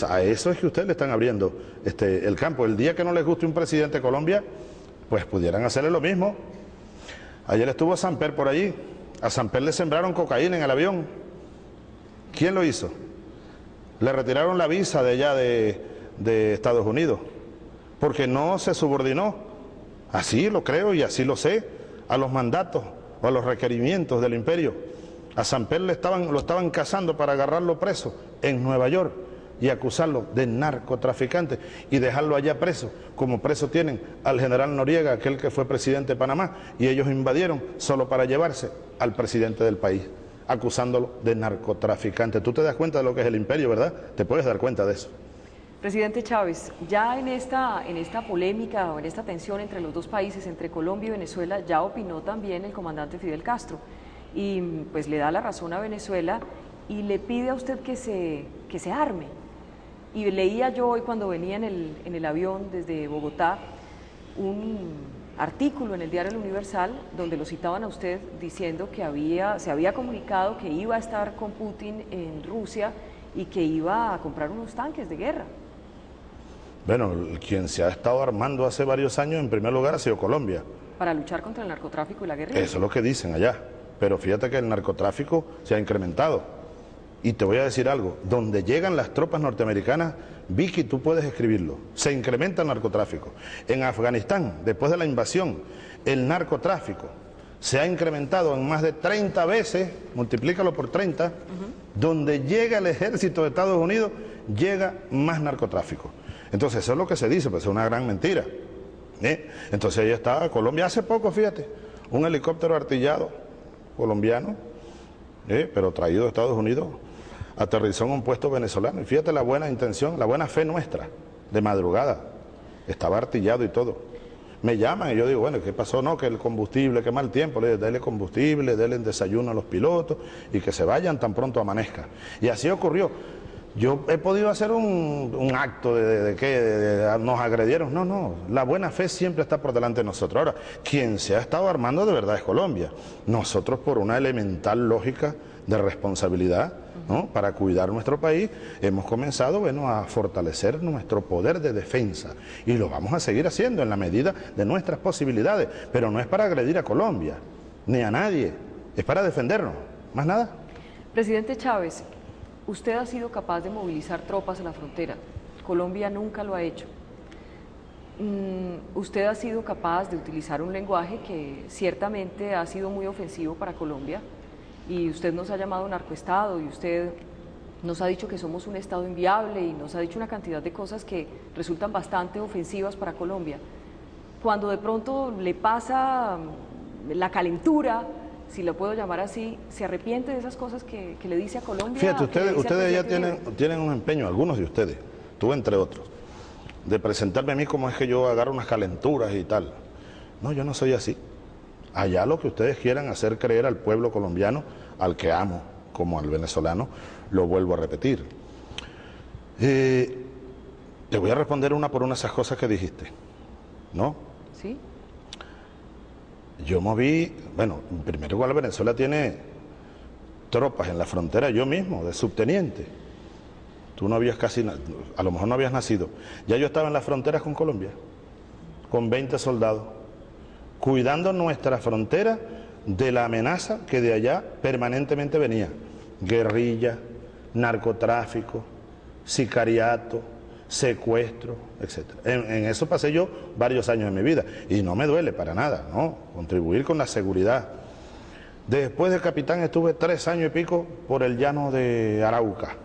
A eso es que ustedes le están abriendo este, el campo. El día que no les guste un presidente de Colombia, pues pudieran hacerle lo mismo Ayer estuvo Samper por allí. A Samper le sembraron cocaína en el avión. ¿Quién lo hizo? Le retiraron la visa de allá de Estados Unidos. Porque no se subordinó. Así lo creo y así lo sé. A los mandatos o a los requerimientos del imperio. A Samper le estaban, lo estaban cazando para agarrarlo preso en Nueva York. y acusarlo de narcotraficante y dejarlo allá preso, como preso tienen al general Noriega, aquel que fue presidente de Panamá, y ellos invadieron solo para llevarse al presidente del país, acusándolo de narcotraficante. Tú te das cuenta de lo que es el imperio, ¿verdad? Te puedes dar cuenta de eso. Presidente Chávez, ya en esta, en esta polémica o en esta tensión entre los dos países, entre Colombia y Venezuela, ya opinó también el comandante Fidel Castro y pues le da la razón a Venezuela y le pide a usted que se, que se arme. Y leía yo hoy cuando venía en el, en el avión desde Bogotá un artículo en el diario El Universal donde lo citaban a usted diciendo que había, se había comunicado que iba a estar con Putin en Rusia y que iba a comprar unos tanques de guerra. Bueno, quien se ha estado armando hace varios años en primer lugar ha sido Colombia. Para luchar contra el narcotráfico y la guerra. Eso es lo que dicen allá. Pero fíjate que el narcotráfico se ha incrementado. Y te voy a decir algo, donde llegan las tropas norteamericanas, Vicky, tú puedes escribirlo, se incrementa el narcotráfico. En Afganistán, después de la invasión, el narcotráfico se ha incrementado en más de 30 veces, multiplícalo por 30, donde llega el ejército de Estados Unidos, llega más narcotráfico. Entonces, eso es lo que se dice, pues es una gran mentira. Entonces, ahí está Colombia hace poco, fíjate, un helicóptero artillado colombiano, pero traído de Estados Unidos, aterrizó en un puesto venezolano. Y fíjate la buena intención, la buena fe nuestra, de madrugada. Estaba artillado y todo. Me llaman y yo digo, bueno, ¿qué pasó? No, que el combustible, qué mal tiempo. Le combustible, denle desayuno a los pilotos y que se vayan tan pronto amanezca. Y así ocurrió. Yo he podido hacer un, acto de, que nos agredieron. No, no, la buena fe siempre está por delante de nosotros. Ahora, quien se ha estado armando de verdad es Colombia. Nosotros por una elemental lógica de responsabilidad ¿no? para cuidar nuestro país, hemos comenzado bueno, a fortalecer nuestro poder de defensa y lo vamos a seguir haciendo en la medida de nuestras posibilidades, pero no es para agredir a Colombia ni a nadie, es para defendernos, más nada. Presidente Chávez, usted ha sido capaz de movilizar tropas a la frontera, Colombia nunca lo ha hecho. Mm, usted ha sido capaz de utilizar un lenguaje que ciertamente ha sido muy ofensivo para Colombia, y usted nos ha llamado narcoestado y usted nos ha dicho que somos un Estado inviable y nos ha dicho una cantidad de cosas que resultan bastante ofensivas para Colombia. Cuando de pronto le pasa mm, la calentura, si lo puedo llamar así, ¿se arrepiente de esas cosas que, le dice a Colombia? Fíjate, ustedes, ustedes ya tienen, tienen un empeño, algunos de ustedes, tú entre otros, de presentarme a mí como es que yo agarro unas calenturas y tal. No, yo no soy así allá lo que ustedes quieran hacer creer al pueblo colombiano, al que amo como al venezolano, lo vuelvo a repetir. Eh, te voy a responder una por una esas cosas que dijiste, ¿no? Sí. Yo moví, bueno, en primer lugar Venezuela tiene tropas en la frontera, yo mismo, de subteniente. Tú no habías casi, a lo mejor no habías nacido. Ya yo estaba en las fronteras con Colombia, con 20 soldados cuidando nuestra frontera de la amenaza que de allá permanentemente venía. Guerrilla, narcotráfico, sicariato, secuestro, etc. En, eso pasé yo varios años de mi vida y no me duele para nada, ¿no? Contribuir con la seguridad. Después de capitán estuve tres años y pico por el llano de Arauca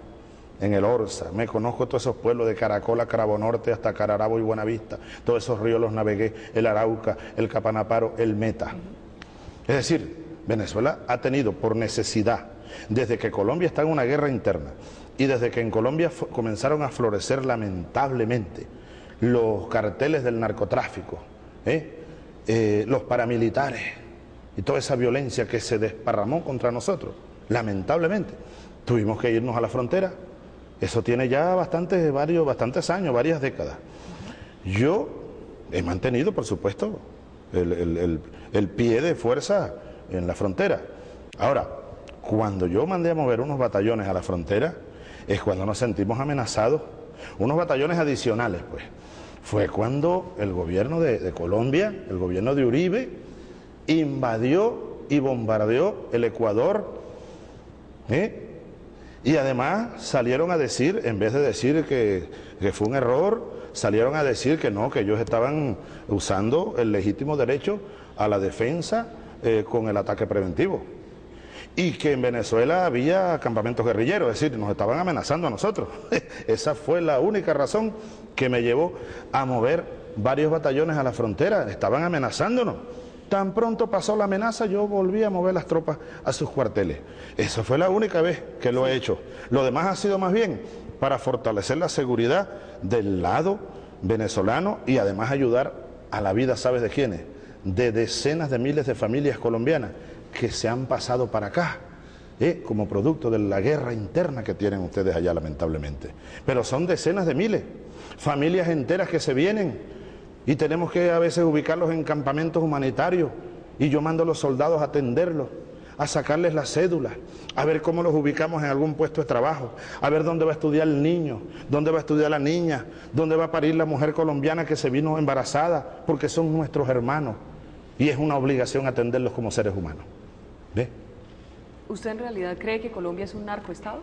en el Orza, me conozco todos esos pueblos de Caracola, Carabo Norte hasta Cararabo y Buenavista, todos esos ríos los navegué, el Arauca, el Capanaparo, el Meta. Es decir, Venezuela ha tenido por necesidad, desde que Colombia está en una guerra interna y desde que en Colombia comenzaron a florecer lamentablemente los carteles del narcotráfico, ¿eh? Eh, los paramilitares y toda esa violencia que se desparramó contra nosotros, lamentablemente, tuvimos que irnos a la frontera eso tiene ya bastantes, varios, bastantes años, varias décadas. Yo he mantenido, por supuesto, el, pie de fuerza en la frontera. Ahora, cuando yo mandé a mover unos batallones a la frontera, es cuando nos sentimos amenazados, unos batallones adicionales, pues. Fue cuando el gobierno de, Colombia, el gobierno de Uribe, invadió y bombardeó el Ecuador, ¿eh? Y además salieron a decir, en vez de decir que, fue un error, salieron a decir que no, que ellos estaban usando el legítimo derecho a la defensa eh, con el ataque preventivo. Y que en Venezuela había campamentos guerrilleros, es decir, nos estaban amenazando a nosotros. (laughs) Esa fue la única razón que me llevó a mover varios batallones a la frontera, estaban amenazándonos. Tan pronto pasó la amenaza, yo volví a mover las tropas a sus cuarteles. Esa fue la única vez que lo he hecho. Lo demás ha sido más bien para fortalecer la seguridad del lado venezolano y además ayudar a la vida, ¿sabes de quiénes? De decenas de miles de familias colombianas que se han pasado para acá. ¿eh? como producto de la guerra interna que tienen ustedes allá, lamentablemente. Pero son decenas de miles, familias enteras que se vienen y tenemos que a veces ubicarlos en campamentos humanitarios y yo mando a los soldados a atenderlos, a sacarles las cédulas, a ver cómo los ubicamos en algún puesto de trabajo, a ver dónde va a estudiar el niño, dónde va a estudiar la niña, dónde va a parir la mujer colombiana que se vino embarazada, porque son nuestros hermanos y es una obligación atenderlos como seres humanos. ¿Ve? ¿Usted en realidad cree que Colombia es un narcoestado?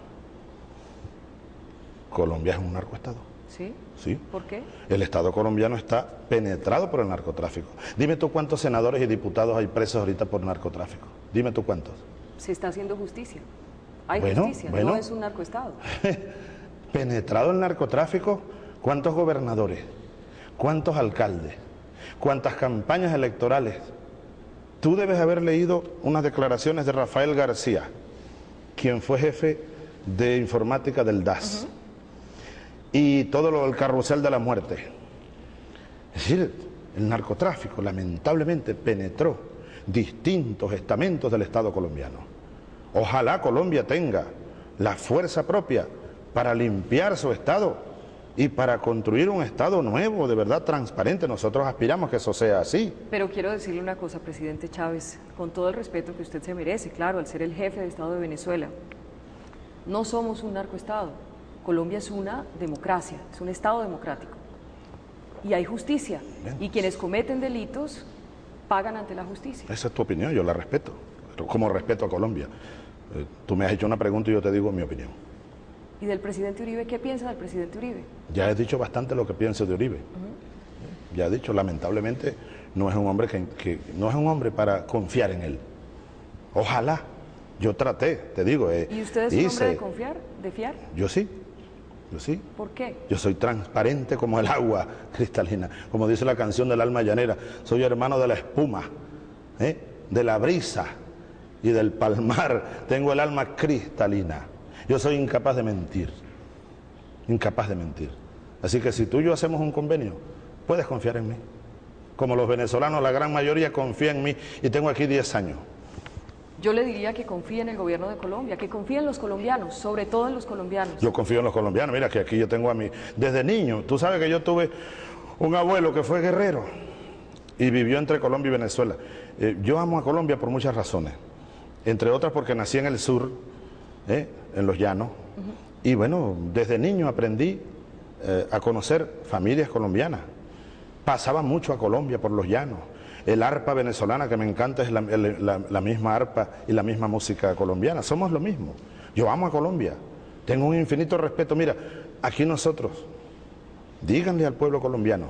Colombia es un narcoestado. ¿Sí? Sí. ¿Por qué? El Estado colombiano está penetrado por el narcotráfico. Dime tú cuántos senadores y diputados hay presos ahorita por narcotráfico. Dime tú cuántos. Se está haciendo justicia. Hay Bueno, justicia, bueno. no es un narcoestado. (laughs) Penetrado el narcotráfico, ¿cuántos gobernadores? ¿Cuántos alcaldes? ¿Cuántas campañas electorales? Tú debes haber leído unas declaraciones de Rafael García, quien fue jefe de informática del DAS, y todo lo del carrusel de la muerte. Es decir, el narcotráfico lamentablemente penetró distintos estamentos del Estado colombiano. Ojalá Colombia tenga la fuerza propia para limpiar su Estado y para construir un Estado nuevo, de verdad transparente. Nosotros aspiramos que eso sea así. Pero quiero decirle una cosa, presidente Chávez, con todo el respeto que usted se merece, claro, al ser el jefe de Estado de Venezuela. No somos un narcoestado. Colombia es una democracia, es un Estado democrático. Y hay justicia. Bien. Y quienes cometen delitos pagan ante la justicia. Esa es tu opinión, yo la respeto, como respeto a Colombia. Eh, tú me has hecho una pregunta y yo te digo mi opinión. ¿Y del presidente Uribe qué piensa del presidente Uribe? Ya he dicho bastante lo que pienso de Uribe. Ya he dicho, lamentablemente, no es un hombre que, que- no es un hombre para confiar en él. Ojalá. Yo traté, te digo, eh, ¿Y usted es un hombre de confiar, de fiar? Yo sí, yo sí. ¿Por qué? Yo soy transparente como el agua (laughs) cristalina, como dice la canción del alma llanera. Soy hermano de la espuma, ¿eh? de la brisa y del palmar. Tengo el alma cristalina. Yo soy incapaz de mentir, incapaz de mentir. Así que si tú y yo hacemos un convenio, puedes confiar en mí. Como los venezolanos, la gran mayoría confía en mí y tengo aquí 10 años. Yo le diría que confíe en el gobierno de Colombia, que confíe en los colombianos, sobre todo en los colombianos. Yo confío en los colombianos. Mira que aquí yo tengo a mí, desde niño, tú sabes que yo tuve un abuelo que fue guerrero y vivió entre Colombia y Venezuela. Eh, yo amo a Colombia por muchas razones, entre otras porque nací en el sur, eh, en los llanos, y bueno, desde niño aprendí eh, a conocer familias colombianas. Pasaba mucho a Colombia por los llanos. El arpa venezolana que me encanta es la, el- la- la misma arpa y la misma música colombiana. Somos lo mismo. Yo amo a Colombia. Tengo un infinito respeto. Mira, aquí nosotros, díganle al pueblo colombiano,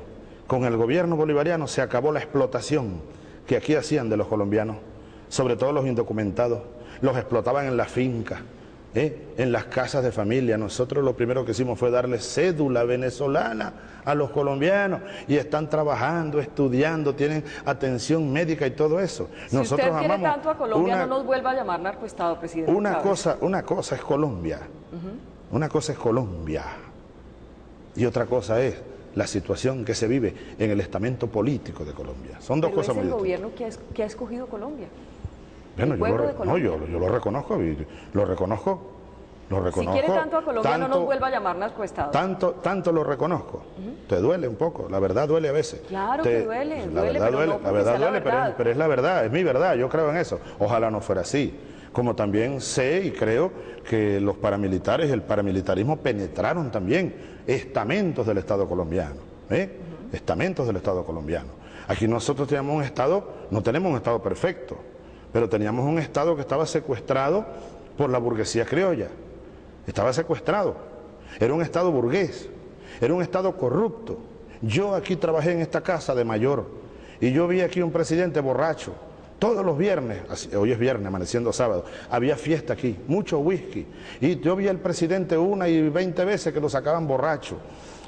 con el gobierno bolivariano se acabó la explotación que aquí hacían de los colombianos, sobre todo los indocumentados. Los explotaban en las fincas, ¿eh? en las casas de familia. Nosotros lo primero que hicimos fue darle cédula venezolana a los colombianos y están trabajando, estudiando, tienen atención médica y todo eso. Si Nosotros usted quiere amamos tanto a Colombia, una- no nos vuelva a llamar narcoestado, presidente una Chávez. cosa, una cosa es Colombia, una cosa es Colombia y otra cosa es la situación que se vive en el estamento político de Colombia. Son dos Pero cosas es el muy distintas. gobierno que ha, es- que ha escogido Colombia. Bueno, yo lo, no, yo, yo lo reconozco, y lo reconozco, lo Si reconozco. quiere tanto a Colombia, no nos vuelva a llamar narcoestado. Tanto, tanto lo reconozco. Te duele un poco, la verdad duele a veces. Claro Te- que duele, la duele, verdad pero duele, no la verdad la duele, pero es, verdad. pero es la verdad, es mi verdad, yo creo en eso. Ojalá no fuera así. Como también sé y creo que los paramilitares, el paramilitarismo penetraron también estamentos del Estado colombiano, ¿eh? estamentos del Estado colombiano. Aquí nosotros teníamos un Estado, no tenemos un Estado perfecto, pero teníamos un Estado que estaba secuestrado por la burguesía criolla. Estaba secuestrado. Era un Estado burgués. Era un Estado corrupto. Yo aquí trabajé en esta casa de mayor y yo vi aquí un presidente borracho, Todos los viernes, hoy es viernes, amaneciendo sábado, había fiesta aquí, mucho whisky. Y yo vi al presidente una y veinte veces que lo sacaban borracho.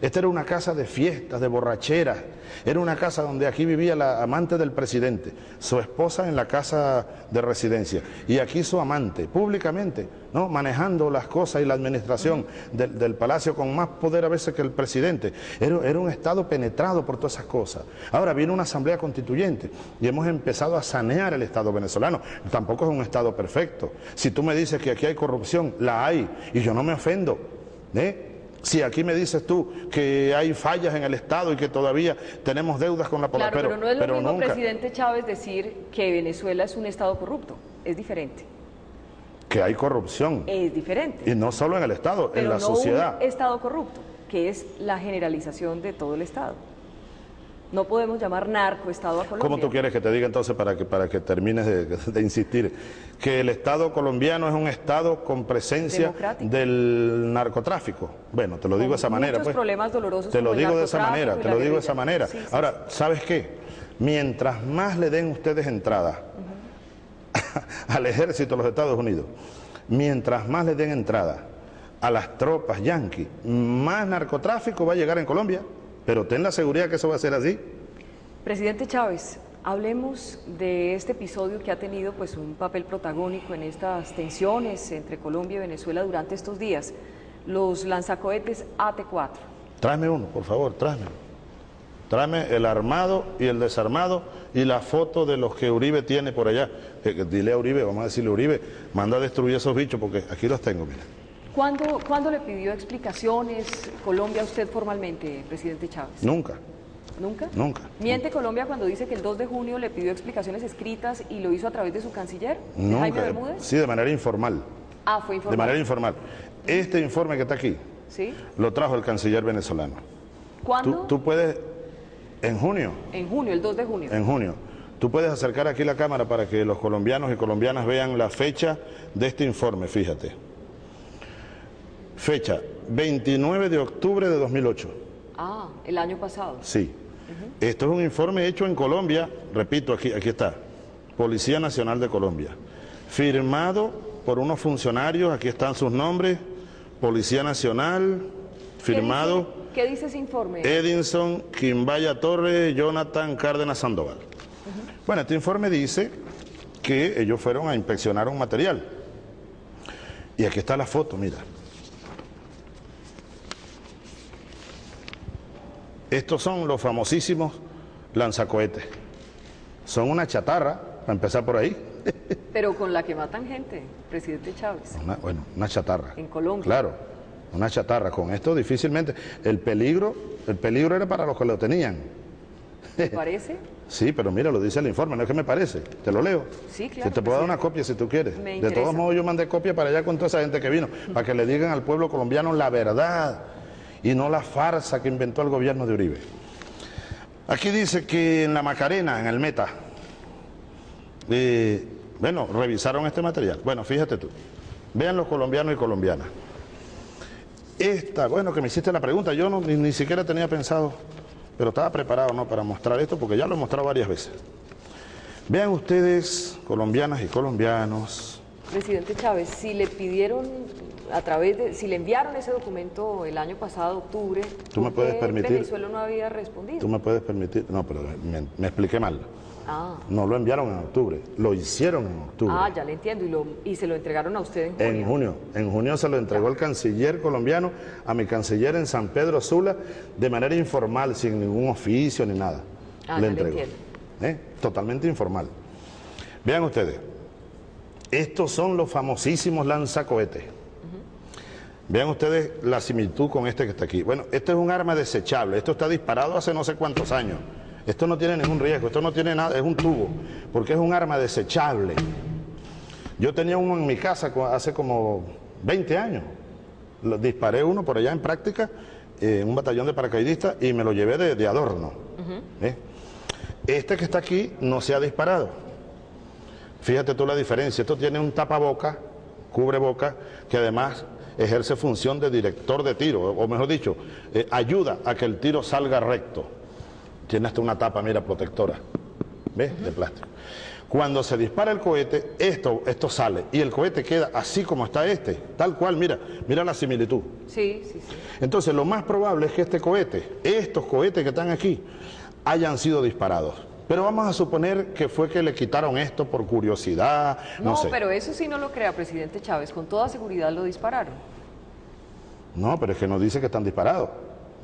Esta era una casa de fiestas, de borracheras. Era una casa donde aquí vivía la amante del presidente, su esposa en la casa de residencia. Y aquí su amante, públicamente, ¿no? manejando las cosas y la administración del, palacio con más poder a veces que el presidente. Era, era un Estado penetrado por todas esas cosas. Ahora viene una asamblea constituyente y hemos empezado a sanear el Estado venezolano. Tampoco es un Estado perfecto. Si tú me dices que aquí hay corrupción, la hay, y yo no me ofendo. ¿eh? Si aquí me dices tú que hay fallas en el Estado y que todavía tenemos deudas con la población. Claro, pero, no es lo mismo, presidente Chávez, decir que Venezuela es un Estado corrupto. Es diferente. Que hay corrupción. Es diferente. Y no solo en el Estado, en la no sociedad. Un Estado corrupto, que es la generalización de todo el Estado. No podemos llamar narcoestado a Colombia. ¿Cómo tú quieres que te diga entonces para que, para que termines de, insistir? Que el Estado colombiano es un Estado con presencia del narcotráfico. Bueno, te lo digo de esa manera. Pues. problemas dolorosos. Te lo digo de esa manera, te lo digo de esa manera. Ahora, ¿sabes qué? Mientras más le den ustedes entrada al ejército de los Estados Unidos, mientras más le den entrada a las tropas yanquis, más narcotráfico va a llegar en Colombia. Pero ten la seguridad que eso va a ser así. Presidente Chávez, hablemos de este episodio que ha tenido pues un papel protagónico en estas tensiones entre Colombia y Venezuela durante estos días, los lanzacohetes AT-4. Tráeme uno, por favor, tráeme. Tráeme el armado y el desarmado y la foto de los que Uribe tiene por allá. Eh, dile a Uribe, vamos a decirle a Uribe, manda a destruir esos bichos porque aquí los tengo, mira. ¿Cuándo, le pidió explicaciones Colombia a usted formalmente, presidente Chávez? Nunca. ¿Nunca? Nunca. ¿Miente Colombia cuando dice que el 2 de junio le pidió explicaciones escritas y lo hizo a través de su canciller, Jaime Bermúdez? Sí, de manera informal. Ah, fue informal. De manera informal. Este informe que está aquí, ¿Sí? lo trajo el canciller venezolano. ¿Cuándo? Tú, tú puedes, en junio. En junio, el 2 de junio. En junio. Tú puedes acercar aquí la cámara para que los colombianos y colombianas vean la fecha de este informe, fíjate. Fecha, 29 de octubre de 2008. Ah, el año pasado. Sí. Esto es un informe hecho en Colombia, repito, aquí, aquí está, Policía Nacional de Colombia, firmado por unos funcionarios, aquí están sus nombres, Policía Nacional, firmado... ¿Qué dice, ese informe? Edinson, Quimbaya Torres, Jonathan Cárdenas Sandoval. Bueno, este informe dice que ellos fueron a inspeccionar un material. Y aquí está la foto, mira. Estos son los famosísimos lanzacohetes. Son una chatarra, para empezar por ahí. (laughs) Pero con la que matan gente, presidente Chávez. bueno, una chatarra. En Colombia. Claro, una chatarra. Con esto difícilmente. El peligro, el peligro era para los que lo tenían. ¿Te (laughs) parece? Sí, pero mira, lo dice el informe, no es que me parece. Te lo leo. Sí, claro. te puedo dar una copia si tú quieres. de todos modos, yo mandé copia para allá con toda esa gente que vino, para que le digan al pueblo colombiano la verdad y no la farsa que inventó el gobierno de Uribe. Aquí dice que en la Macarena, en el Meta, eh, bueno, revisaron este material. Bueno, fíjate tú, vean los colombianos y colombianas. Esta, bueno, que me hiciste la pregunta, yo no, ni, siquiera tenía pensado, pero estaba preparado ¿no? para mostrar esto porque ya lo he mostrado varias veces. Vean ustedes, colombianas y colombianos. Presidente Chávez, si le pidieron a través de, si le enviaron ese documento el año pasado, octubre, ¿tú me puedes permitir? Venezuela no había respondido. Tú me puedes permitir, no, pero me, expliqué mal. Ah. No lo enviaron en octubre, lo hicieron en octubre. Ah, ya le entiendo, y, lo, y se lo entregaron a usted en junio. En junio, en junio se lo entregó el canciller colombiano a mi canciller en San Pedro Sula de manera informal, sin ningún oficio ni nada. Ah, le entregó. ¿Eh? Totalmente informal. Vean ustedes, estos son los famosísimos lanzacohetes. Vean ustedes la similitud con este que está aquí. Bueno, este es un arma desechable, esto está disparado hace no sé cuántos años. Esto no tiene ningún riesgo, esto no tiene nada, es un tubo, porque es un arma desechable. Yo tenía uno en mi casa hace como 20 años. Lo, disparé uno por allá en práctica, en un batallón de paracaidistas, y me lo llevé de, adorno. ¿Eh? Este que está aquí no se ha disparado. Fíjate tú la diferencia. Esto tiene un tapaboca, cubre boca, que además ejerce función de director de tiro, o mejor dicho, eh, ayuda a que el tiro salga recto. Tiene hasta una tapa, mira, protectora, ¿ves? De plástico. Cuando se dispara el cohete, esto, esto sale y el cohete queda así como está este, tal cual, mira, mira la similitud. Sí, sí, sí. Entonces, lo más probable es que este cohete, estos cohetes que están aquí, hayan sido disparados. Pero vamos a suponer que fue que le quitaron esto por curiosidad, no, No, sé. pero eso sí no lo crea, presidente Chávez. Con toda seguridad lo dispararon. No, pero es que nos dice que están disparados.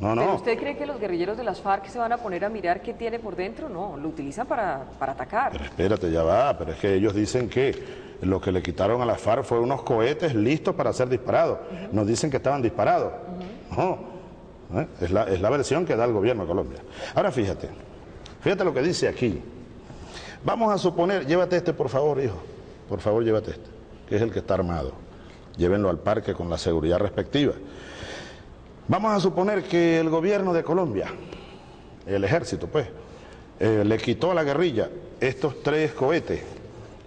No, ¿Pero no. usted cree que los guerrilleros de las FARC se van a poner a mirar qué tiene por dentro? No, lo utilizan para, para atacar. Pero espérate, ya va, pero es que ellos dicen que lo que le quitaron a la FARC fue unos cohetes listos para ser disparados. Nos dicen que estaban disparados. No, ¿eh? es, la, es la versión que da el gobierno de Colombia. Ahora fíjate, fíjate lo que dice aquí. Vamos a suponer, llévate este por favor, hijo, por favor llévate este, que es el que está armado. Llévenlo al parque con la seguridad respectiva. Vamos a suponer que el gobierno de Colombia, el ejército, pues, eh, le quitó a la guerrilla estos tres cohetes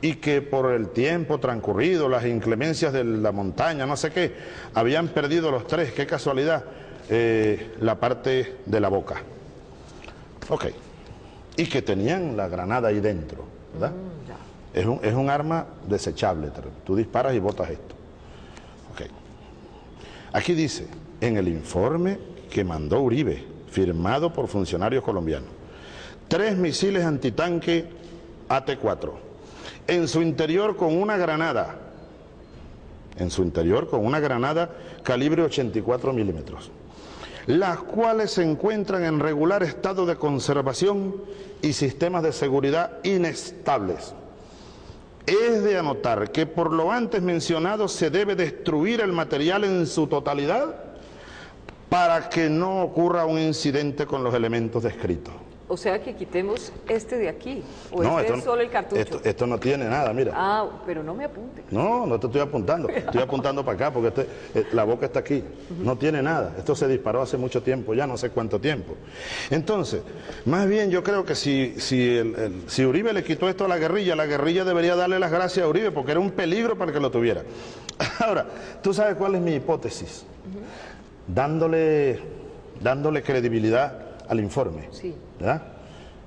y que por el tiempo transcurrido, las inclemencias de la montaña, no sé qué, habían perdido los tres, qué casualidad, eh, la parte de la boca. Ok. Y que tenían la granada ahí dentro, ¿verdad? Mm. Es un, es un arma desechable, tú disparas y botas esto. Ok. Aquí dice, en el informe que mandó Uribe, firmado por funcionarios colombianos, tres misiles antitanque AT-4, en su interior con una granada, en su interior con una granada calibre 84 milímetros, las cuales se encuentran en regular estado de conservación y sistemas de seguridad inestables. Es de anotar que por lo antes mencionado se debe destruir el material en su totalidad para que no ocurra un incidente con los elementos descritos. O sea que quitemos este de aquí. O este es solo el cartucho. Esto, esto no tiene nada, mira. Ah, pero no me apunte. No, no te estoy apuntando. Estoy apuntando para acá porque este- eh, la boca está aquí. No tiene nada. Esto se disparó hace mucho tiempo, ya no sé cuánto tiempo. Entonces, más bien yo creo que si, si, el- el- si Uribe le quitó esto a la guerrilla, la guerrilla debería darle las gracias a Uribe porque era un peligro para que lo tuviera. (laughs) Ahora, ¿tú sabes cuál es mi hipótesis? Dándole, dándole credibilidad al informe. Sí. ¿Verdad?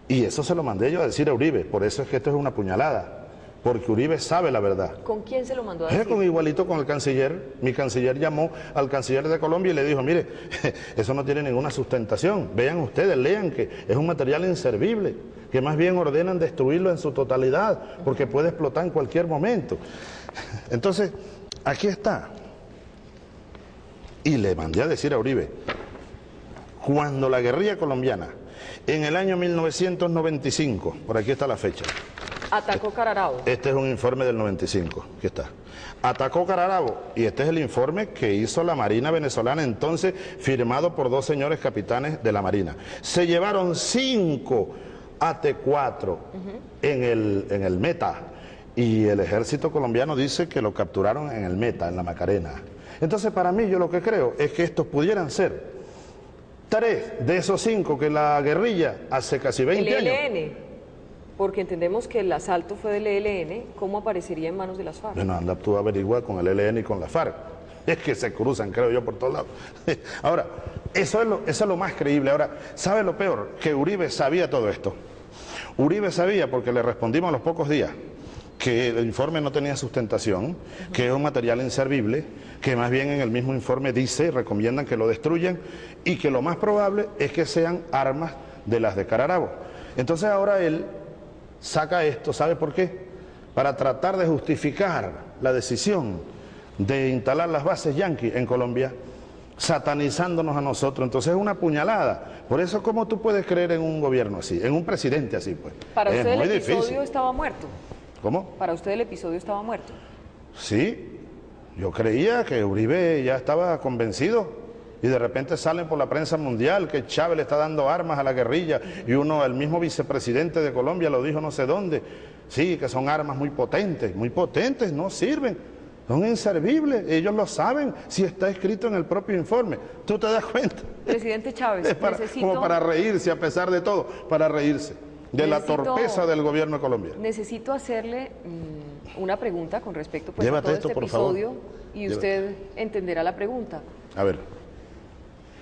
Y eso se lo mandé yo a decir a Uribe. Por eso es que esto es una puñalada. Porque Uribe sabe la verdad. ¿Con quién se lo mandó a Es decir? con igualito con el canciller. Mi canciller llamó al canciller de Colombia y le dijo, mire, (laughs) eso no tiene ninguna sustentación. Vean ustedes, lean que es un material inservible, que más bien ordenan destruirlo en su totalidad, porque puede explotar en cualquier momento. (laughs) Entonces, aquí está. Y le mandé a decir a Uribe, cuando la guerrilla colombiana, en el año 1995, por aquí está la fecha, Atacó Cararao. este es un informe del 95, aquí está. Atacó Cararabo y este es el informe que hizo la Marina venezolana entonces, firmado por dos señores capitanes de la Marina. Se llevaron cinco AT-4 en, el, en el Meta y el ejército colombiano dice que lo capturaron en el Meta, en la Macarena. Entonces para mí yo lo que creo es que estos pudieran ser tres de esos cinco que la guerrilla hace casi 20 El años. ELN. Porque entendemos que el asalto fue del ELN. ¿Cómo aparecería en manos de las FARC? Bueno, anda tú a averiguar con el ELN y con la FARC. (laughs) Es que se cruzan, creo yo, por todos lados. (laughs) Ahora, eso es lo, eso es lo más creíble. Ahora, ¿sabe lo peor? Que Uribe sabía todo esto. Uribe sabía, porque le respondimos a los pocos días, que el informe no tenía sustentación, que es un material inservible, que más bien en el mismo informe dice y recomiendan que lo destruyan y que lo más probable es que sean armas de las de Cararabo. Entonces ahora él saca esto, ¿sabe por qué? Para tratar de justificar la decisión de instalar las bases yanquis en Colombia, satanizándonos a nosotros. Entonces es una puñalada. Por eso, ¿cómo tú puedes creer en un gobierno así, en un presidente así? Pues Para es usted el episodio difícil. estaba muerto. ¿Cómo? Para usted el episodio estaba muerto. Sí, yo creía que Uribe ya estaba convencido y de repente salen por la prensa mundial que Chávez le está dando armas a la guerrilla y uno, el mismo vicepresidente de Colombia lo dijo no sé dónde, sí, que son armas muy potentes, muy potentes, no sirven, son inservibles, ellos lo saben si está escrito en el propio informe, ¿tú te das cuenta? Presidente Chávez, Es para- necesito, como para reírse a pesar de todo, para reírse de la torpeza del gobierno de Colombia. necesito hacerle mm, una pregunta con respecto pues, a todo esto, este por favor. episodio y Llévate. usted entenderá la pregunta. A ver.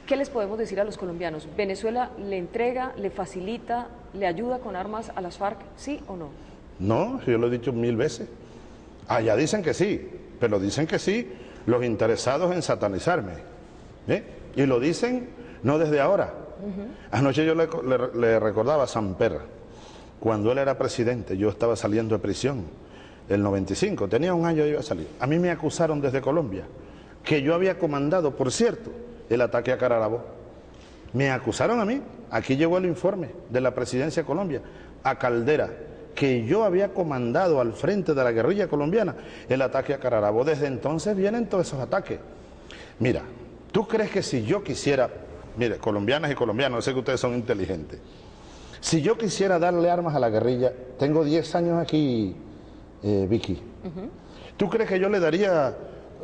¿Qué les podemos decir a los colombianos? ¿Venezuela le entrega, le facilita, le ayuda con armas a las FARC? ¿Sí o no? No, yo lo he dicho mil veces. Allá dicen que sí, pero dicen que sí los interesados en satanizarme. ¿eh? Y lo dicen no desde ahora. Anoche yo le, recordaba a Samper, cuando él era presidente, yo estaba saliendo de prisión, el 95, tenía un año y iba a salir. A mí me acusaron desde Colombia que yo había comandado, por cierto, el ataque a Cararabo. Me acusaron a mí, aquí llegó el informe de la presidencia de Colombia, a Caldera, que yo había comandado al frente de la guerrilla colombiana el ataque a Cararabo. Desde entonces vienen todos esos ataques. Mira, ¿tú crees que si yo quisiera, mire, colombianas y colombianos, sé que ustedes son inteligentes, si yo quisiera darle armas a la guerrilla, tengo 10 años aquí, eh, Vicky, ¿tú crees que yo le daría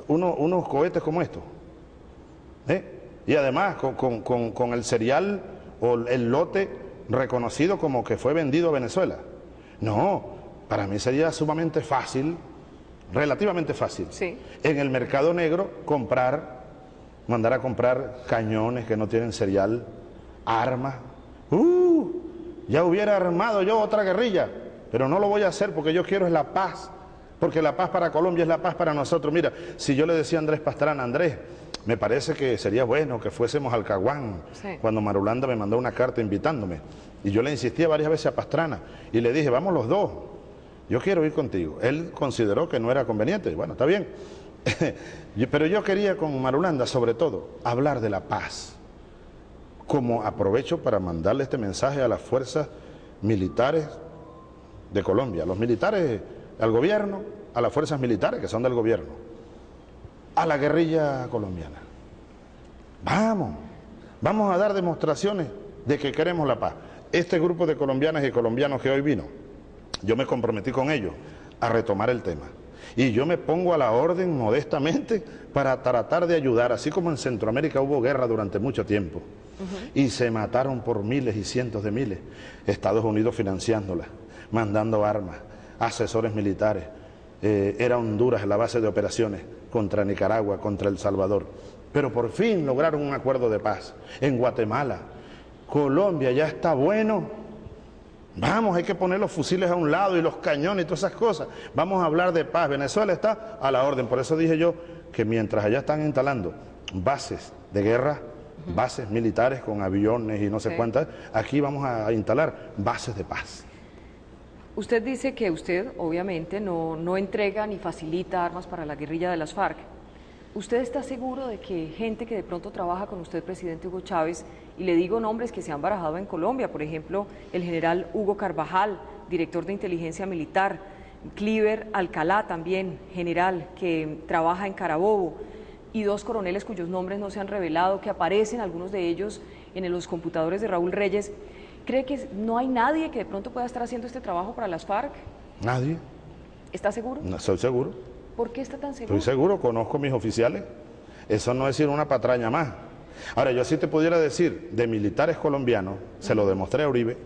unos cohetes como estos? ¿Eh? Y además con, con el cereal o el lote reconocido como que fue vendido a Venezuela. No, para mí sería sumamente fácil, relativamente fácil, en el mercado negro comprar, mandar a comprar cañones que no tienen serial, armas. ¡Uh! Ya hubiera armado yo otra guerrilla, pero no lo voy a hacer porque yo quiero es la paz, porque la paz para Colombia es la paz para nosotros. Mira, si yo le decía a Andrés Pastrana, Andrés, me parece que sería bueno que fuésemos al Caguán, cuando Marulanda me mandó una carta invitándome. Y yo le insistía varias veces a Pastrana y le dije, vamos los dos, yo quiero ir contigo. Él consideró que no era conveniente, bueno, está bien. (laughs) Pero yo quería con Marulanda, sobre todo, hablar de la paz. Como aprovecho para mandarle este mensaje a las fuerzas militares de Colombia, a los militares, al gobierno, a las fuerzas militares que son del gobierno, a la guerrilla colombiana. Vamos, vamos a dar demostraciones de que queremos la paz. Este grupo de colombianas y colombianos que hoy vino, yo me comprometí con ellos a retomar el tema. Y yo me pongo a la orden modestamente para tratar de ayudar, así como en Centroamérica hubo guerra durante mucho tiempo y se mataron por miles y cientos de miles, Estados Unidos financiándola, mandando armas, asesores militares, eh, era Honduras la base de operaciones contra Nicaragua, contra El Salvador. Pero por fin lograron un acuerdo de paz. En Guatemala, Colombia ya está bueno. Vamos, hay que poner los fusiles a un lado y los cañones y todas esas cosas. Vamos a hablar de paz. Venezuela está a la orden. Por eso dije yo que mientras allá están instalando bases de guerra, bases militares con aviones y no sé cuántas, aquí vamos a instalar bases de paz. Usted dice que usted, obviamente, no, no entrega ni facilita armas para la guerrilla de las FARC. ¿Usted está seguro de que gente que de pronto trabaja con usted, presidente Hugo Chávez, y le digo nombres que se han barajado en Colombia, por ejemplo, el general Hugo Carvajal, director de inteligencia militar, Cliver Alcalá también, general, que trabaja en Carabobo, y dos coroneles cuyos nombres no se han revelado, que aparecen algunos de ellos en los computadores de Raúl Reyes, ¿cree que no hay nadie que de pronto pueda estar haciendo este trabajo para las FARC? Nadie. ¿Está seguro? No, soy seguro. ¿Por qué está tan seguro? Estoy seguro, conozco mis oficiales. Eso no es decir una patraña más. Ahora, yo sí te pudiera decir de militares colombianos, se lo demostré a Uribe,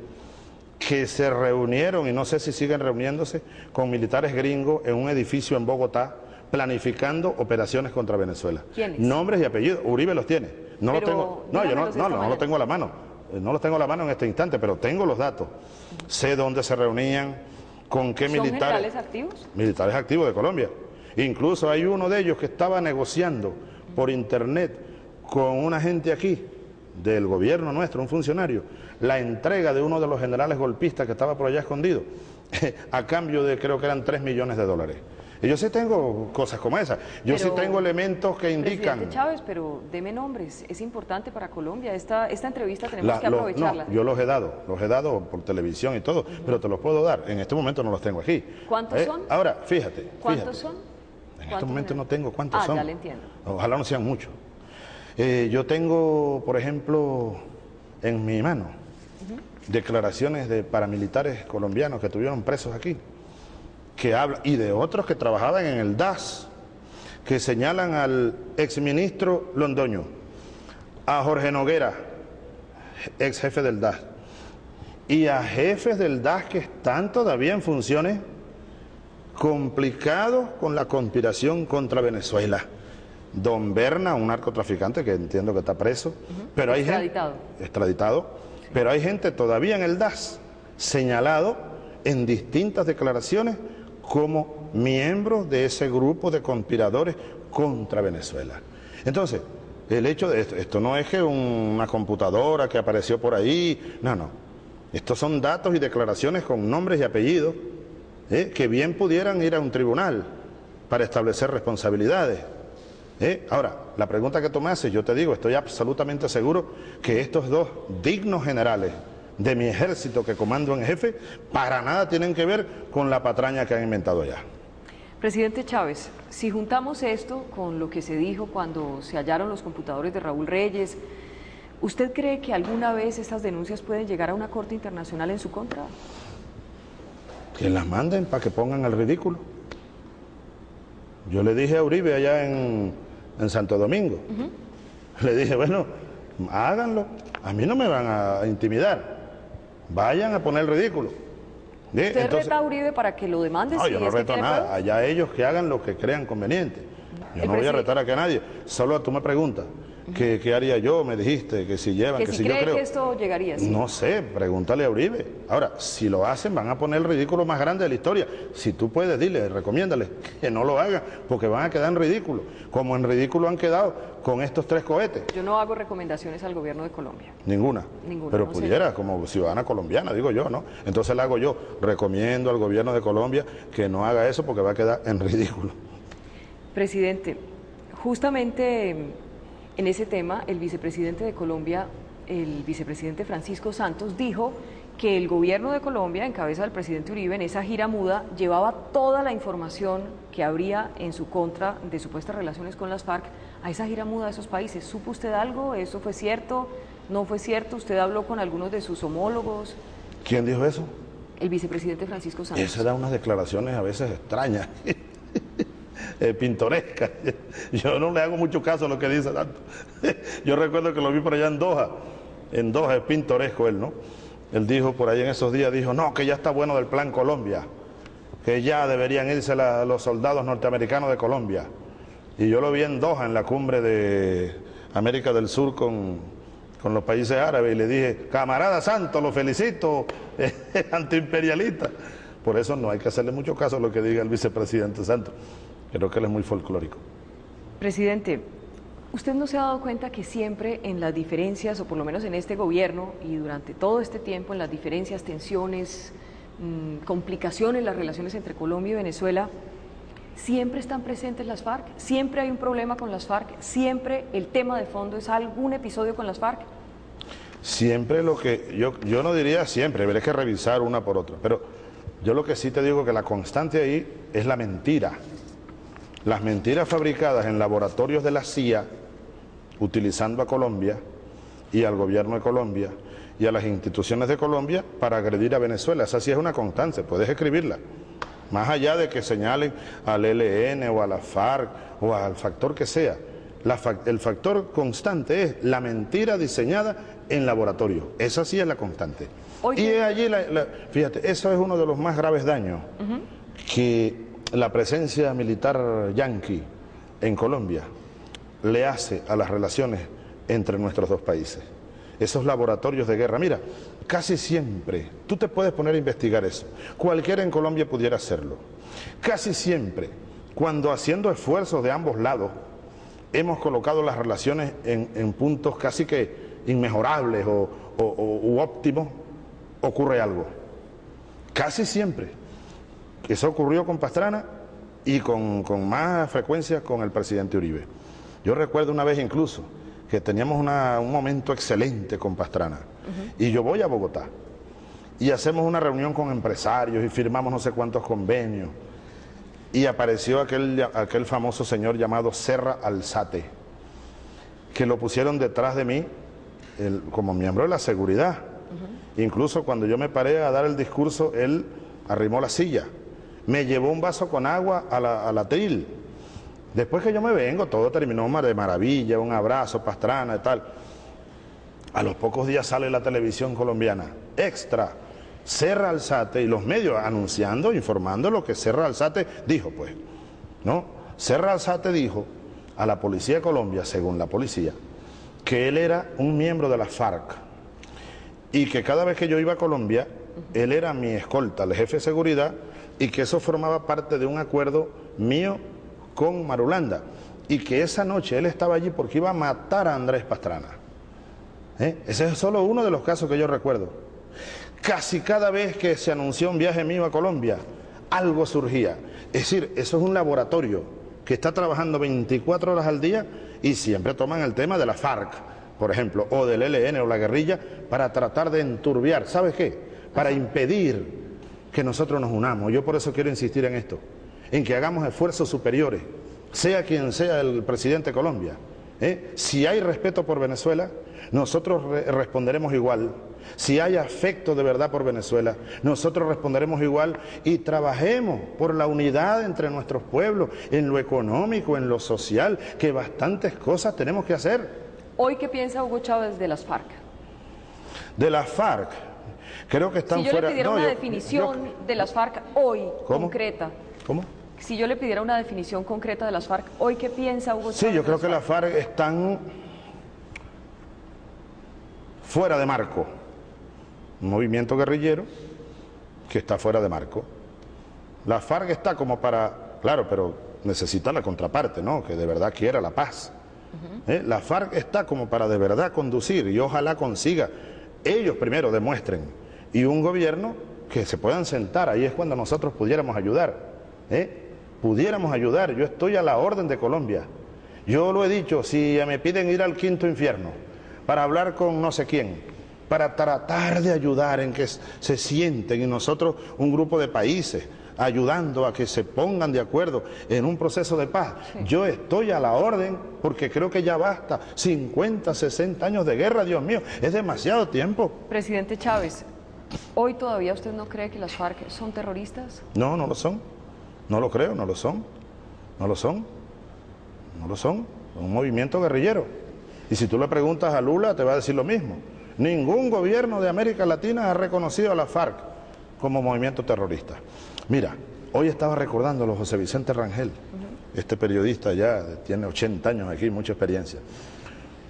que se reunieron, y no sé si siguen reuniéndose, con militares gringos en un edificio en Bogotá, planificando operaciones contra Venezuela. ¿Quiénes? Nombres y apellidos. Uribe los tiene. No los tengo. No, yo no, no, no, los tengo a la mano. Eh, no los tengo a la mano en este instante, pero tengo los datos. Sé dónde se reunían, con qué ¿Son militares. militares activos? Militares activos de Colombia. Incluso hay uno de ellos que estaba negociando por internet con una gente aquí, del gobierno nuestro, un funcionario, la entrega de uno de los generales golpistas que estaba por allá escondido, (laughs) a cambio de creo que eran 3 millones de dólares. Y yo sí tengo cosas como esas. Yo sí tengo elementos que indican. Presidente Chávez, pero deme nombres. Es importante para Colombia. Esta, esta entrevista tenemos que aprovecharla. no, yo los he dado, los he dado por televisión y todo, pero te los puedo dar. En este momento no los tengo aquí. ¿Cuántos ¿Eh? son? Ahora, fíjate. ¿Cuántos son? En este momento no tengo cuántos ah, son. ya le entiendo. Ojalá no sean muchos. Eh, yo tengo, por ejemplo, en mi mano declaraciones de paramilitares colombianos que tuvieron presos aquí, que hablan, y de otros que trabajaban en el DAS, que señalan al exministro Londoño, a Jorge Noguera, ex jefe del DAS, y a jefes del DAS que están todavía en funciones complicado con la conspiración contra Venezuela. Don Berna, un narcotraficante que entiendo que está preso, pero hay extraditado. gente extraditado, pero hay gente todavía en el DAS señalado en distintas declaraciones como miembro de ese grupo de conspiradores contra Venezuela. Entonces, el hecho de esto, esto no es que una computadora que apareció por ahí, no, no. Estos son datos y declaraciones con nombres y apellidos ¿eh? que bien pudieran ir a un tribunal para establecer responsabilidades. ¿eh? Ahora, la pregunta que tú me haces, yo te digo, estoy absolutamente seguro que estos dos dignos generales de mi ejército que comando en jefe, para nada tienen que ver con la patraña que han inventado ya. Presidente Chávez, si juntamos esto con lo que se dijo cuando se hallaron los computadores de Raúl Reyes, ¿usted cree que alguna vez estas denuncias pueden llegar a una corte internacional en su contra? Que las manden para que pongan el ridículo. Yo le dije a Uribe allá en, Santo Domingo, le dije, bueno, háganlo, a mí no me van a intimidar, vayan a poner el ridículo. ¿Usted reta a Uribe para que lo demande? No, yo no reto nada. Allá ellos que hagan lo que crean conveniente. Yo no voy a retar a que nadie. Solo tú me preguntas. ¿Qué, haría yo? Me dijiste que si llevan, que, si, yo creo. que esto llegaría así. No sé, pregúntale a Uribe. Ahora, si lo hacen, van a poner el ridículo más grande de la historia. Si tú puedes, dile, recomiéndale que no lo hagan, porque van a quedar en ridículo. Como en ridículo han quedado con estos tres cohetes. Yo no hago recomendaciones al gobierno de Colombia. Ninguna. Ninguna. Pero pudiera, como ciudadana colombiana, digo yo, ¿no? Entonces la hago yo. Recomiendo al gobierno de Colombia que no haga eso porque va a quedar en ridículo. Presidente, justamente en ese tema, el vicepresidente de Colombia, el vicepresidente Francisco Santos, dijo que el gobierno de Colombia, en cabeza del presidente Uribe, en esa gira muda, llevaba toda la información que habría en su contra de supuestas relaciones con las FARC a esa gira muda de esos países. ¿Supo usted algo? ¿Eso fue cierto? ¿No fue cierto? ¿Usted habló con algunos de sus homólogos? ¿Quién dijo eso? El vicepresidente Francisco Santos. Eso da unas declaraciones a veces extrañas. (laughs) Eh, pintoresca. (laughs) Yo no le hago mucho caso a lo que dice tanto. (laughs) Yo recuerdo que lo vi por allá en Doha. En Doha es pintoresco él, ¿no? Él dijo por ahí en esos días, dijo, no, que ya está bueno del plan Colombia, que ya deberían irse los soldados norteamericanos de Colombia. Y yo lo vi en Doha, en la cumbre de América del Sur con, con los países árabes, y le dije, camarada santo, lo felicito, (laughs) antiimperialista. Por eso no hay que hacerle mucho caso a lo que diga el vicepresidente Santos. Creo que él es muy folclórico. Presidente, ¿usted no se ha dado cuenta que siempre en las diferencias, o por lo menos en este gobierno y durante todo este tiempo, en las diferencias, tensiones, mm, complicaciones, las relaciones entre Colombia y Venezuela, siempre están presentes las FARC? ¿Siempre hay un problema con las FARC? ¿Siempre el tema de fondo es algún episodio con las FARC? Siempre lo que, yo, yo no diría siempre, habría que revisar una por otra, pero yo lo que sí te digo que la constante ahí es la mentira las mentiras fabricadas en laboratorios de la CIA, utilizando a Colombia y al gobierno de Colombia y a las instituciones de Colombia para agredir a Venezuela. Esa sí es una constante, puedes escribirla. Más allá de que señalen al ELN o a la FARC o al factor que sea, el factor constante es la mentira diseñada en laboratorio. Esa sí es la constante. Y allí, fíjate, eso es uno de los más graves daños que la presencia militar yanqui en Colombia le hace a las relaciones entre nuestros dos países. Esos laboratorios de guerra, mira, casi siempre, tú te puedes poner a investigar eso, cualquiera en Colombia pudiera hacerlo. Casi siempre, cuando haciendo esfuerzos de ambos lados, hemos colocado las relaciones en, puntos casi que inmejorables o, u óptimos, ocurre algo. Casi siempre. Eso ocurrió con Pastrana y con, más frecuencia con el presidente Uribe. Yo recuerdo una vez incluso que teníamos un momento excelente con Pastrana. Y yo voy a Bogotá y hacemos una reunión con empresarios y firmamos no sé cuántos convenios. Y apareció aquel, aquel famoso señor llamado Serra Alzate que lo pusieron detrás de mí como miembro de la seguridad. Incluso cuando yo me paré a dar el discurso, él arrimó la silla me llevó un vaso con agua a la, a tril. Después que yo me vengo, todo terminó de maravilla, un abrazo, pastrana y tal. A los pocos días sale la televisión colombiana, extra, Serra Alzate y los medios anunciando, informando lo que Serra Alzate dijo, pues. ¿No? Serra Alzate dijo a la policía de Colombia, según la policía, que él era un miembro de la FARC y que cada vez que yo iba a Colombia él era mi escolta, el jefe de seguridad, y que eso formaba parte de un acuerdo mío con Marulanda, y que esa noche él estaba allí porque iba a matar a Andrés Pastrana. ¿Eh? Ese es solo uno de los casos que yo recuerdo. Casi cada vez que se anunció un viaje mío a Colombia, algo surgía. Es decir, eso es un laboratorio que está trabajando 24 horas al día y siempre toman el tema de la FARC, por ejemplo, o del ELN o la guerrilla, para tratar de enturbiar. ¿Sabes qué? Para impedir que nosotros nos unamos. Yo por eso quiero insistir en esto, en que hagamos esfuerzos superiores, sea quien sea el presidente de Colombia. ¿eh? Si hay respeto por Venezuela, nosotros responderemos igual. Si hay afecto de verdad por Venezuela, nosotros responderemos igual y trabajemos por la unidad entre nuestros pueblos, en lo económico, en lo social, que bastantes cosas tenemos que hacer. Hoy, ¿qué piensa Hugo Chávez de las FARC? De las FARC, creo que están si yo fuera... le pidiera una definición de las FARC hoy, concreta. ¿Cómo? Si yo le pidiera una definición concreta de las FARC, ¿hoy qué piensa Hugo Chávez? Sí, yo creo que las FARC están fuera de marco. Un movimiento guerrillero que está fuera de marco. La FARC está como para, claro, pero necesita la contraparte, ¿no? Que de verdad quiera la paz. ¿Eh? La FARC está como para de verdad conducir y ojalá consiga. Ellos primero demuestren y un gobierno que se puedan sentar, ahí es cuando nosotros pudiéramos ayudar. ¿eh? Pudiéramos ayudar, yo estoy a la orden de Colombia. Yo lo he dicho, si me piden ir al quinto infierno, para hablar con no sé quién, para tratar de ayudar en que se sienten y nosotros un grupo de países ayudando a que se pongan de acuerdo en un proceso de paz. Yo estoy a la orden porque creo que ya basta. 50, 60 años de guerra, Dios mío, es demasiado tiempo. Presidente Chávez, ¿hoy todavía usted no cree que las FARC son terroristas? No, no lo son. No lo creo, no lo son. No lo son. No lo son. un movimiento guerrillero. Y si tú le preguntas a Lula, te va a decir lo mismo. Ningún gobierno de América Latina ha reconocido a la FARC como movimiento terrorista. Mira, hoy estaba recordando a José Vicente Rangel, este periodista ya tiene 80 años aquí, mucha experiencia.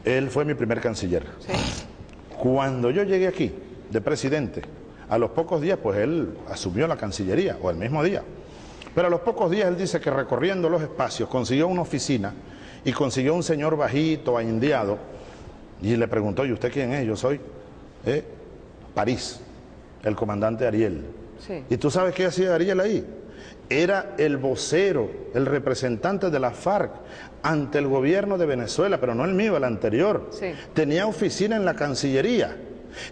Él fue mi primer canciller. Cuando yo llegué aquí de presidente, a los pocos días, pues él asumió la Cancillería, o el mismo día. Pero a los pocos días él dice que recorriendo los espacios consiguió una oficina y consiguió un señor bajito, indiado, y le preguntó, ¿y usted quién es? Yo soy eh, París, el comandante Ariel. ¿Y tú sabes qué hacía Ariel ahí? Era el vocero, el representante de la FARC ante el gobierno de Venezuela, pero no el mío, el anterior. Tenía oficina en la Cancillería.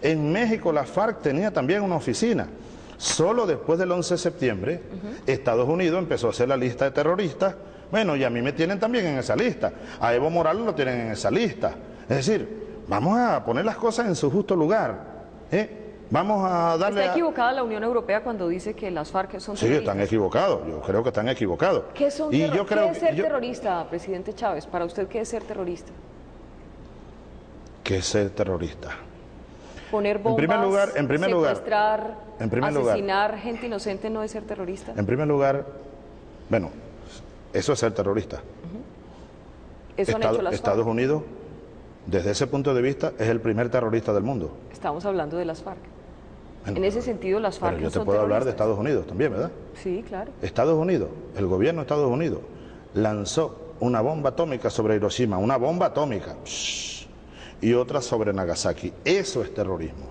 En México la FARC tenía también una oficina. Solo después del 11 de septiembre, Estados Unidos empezó a hacer la lista de terroristas bueno, y a mí me tienen también en esa lista. A Evo Morales lo tienen en esa lista. Es decir, vamos a poner las cosas en su justo lugar. ¿eh? Vamos a darle. ¿Está equivocada la Unión Europea cuando dice que las FARC son terroristas? Sí, están equivocados. Yo creo que están equivocados. ¿Qué, son y yo creo es ser terrorista, presidente Chávez? Para usted, ¿qué es ser terrorista? ¿Qué es ser terrorista? Poner bombas, en primer lugar, en primer secuestrar, en primer asesinar gente inocente no es ser terrorista. En primer lugar, bueno, eso es ser terrorista. Estados Unidos, desde ese punto de vista, es el primer terrorista del mundo. Estamos hablando de las FARC. en ese sentido, las FARC pero yo te puedo hablar de Estados Unidos también, ¿verdad? Sí, claro. Estados Unidos, el gobierno de Estados Unidos, lanzó una bomba atómica sobre Hiroshima, una bomba atómica, y otra sobre Nagasaki. Eso es terrorismo.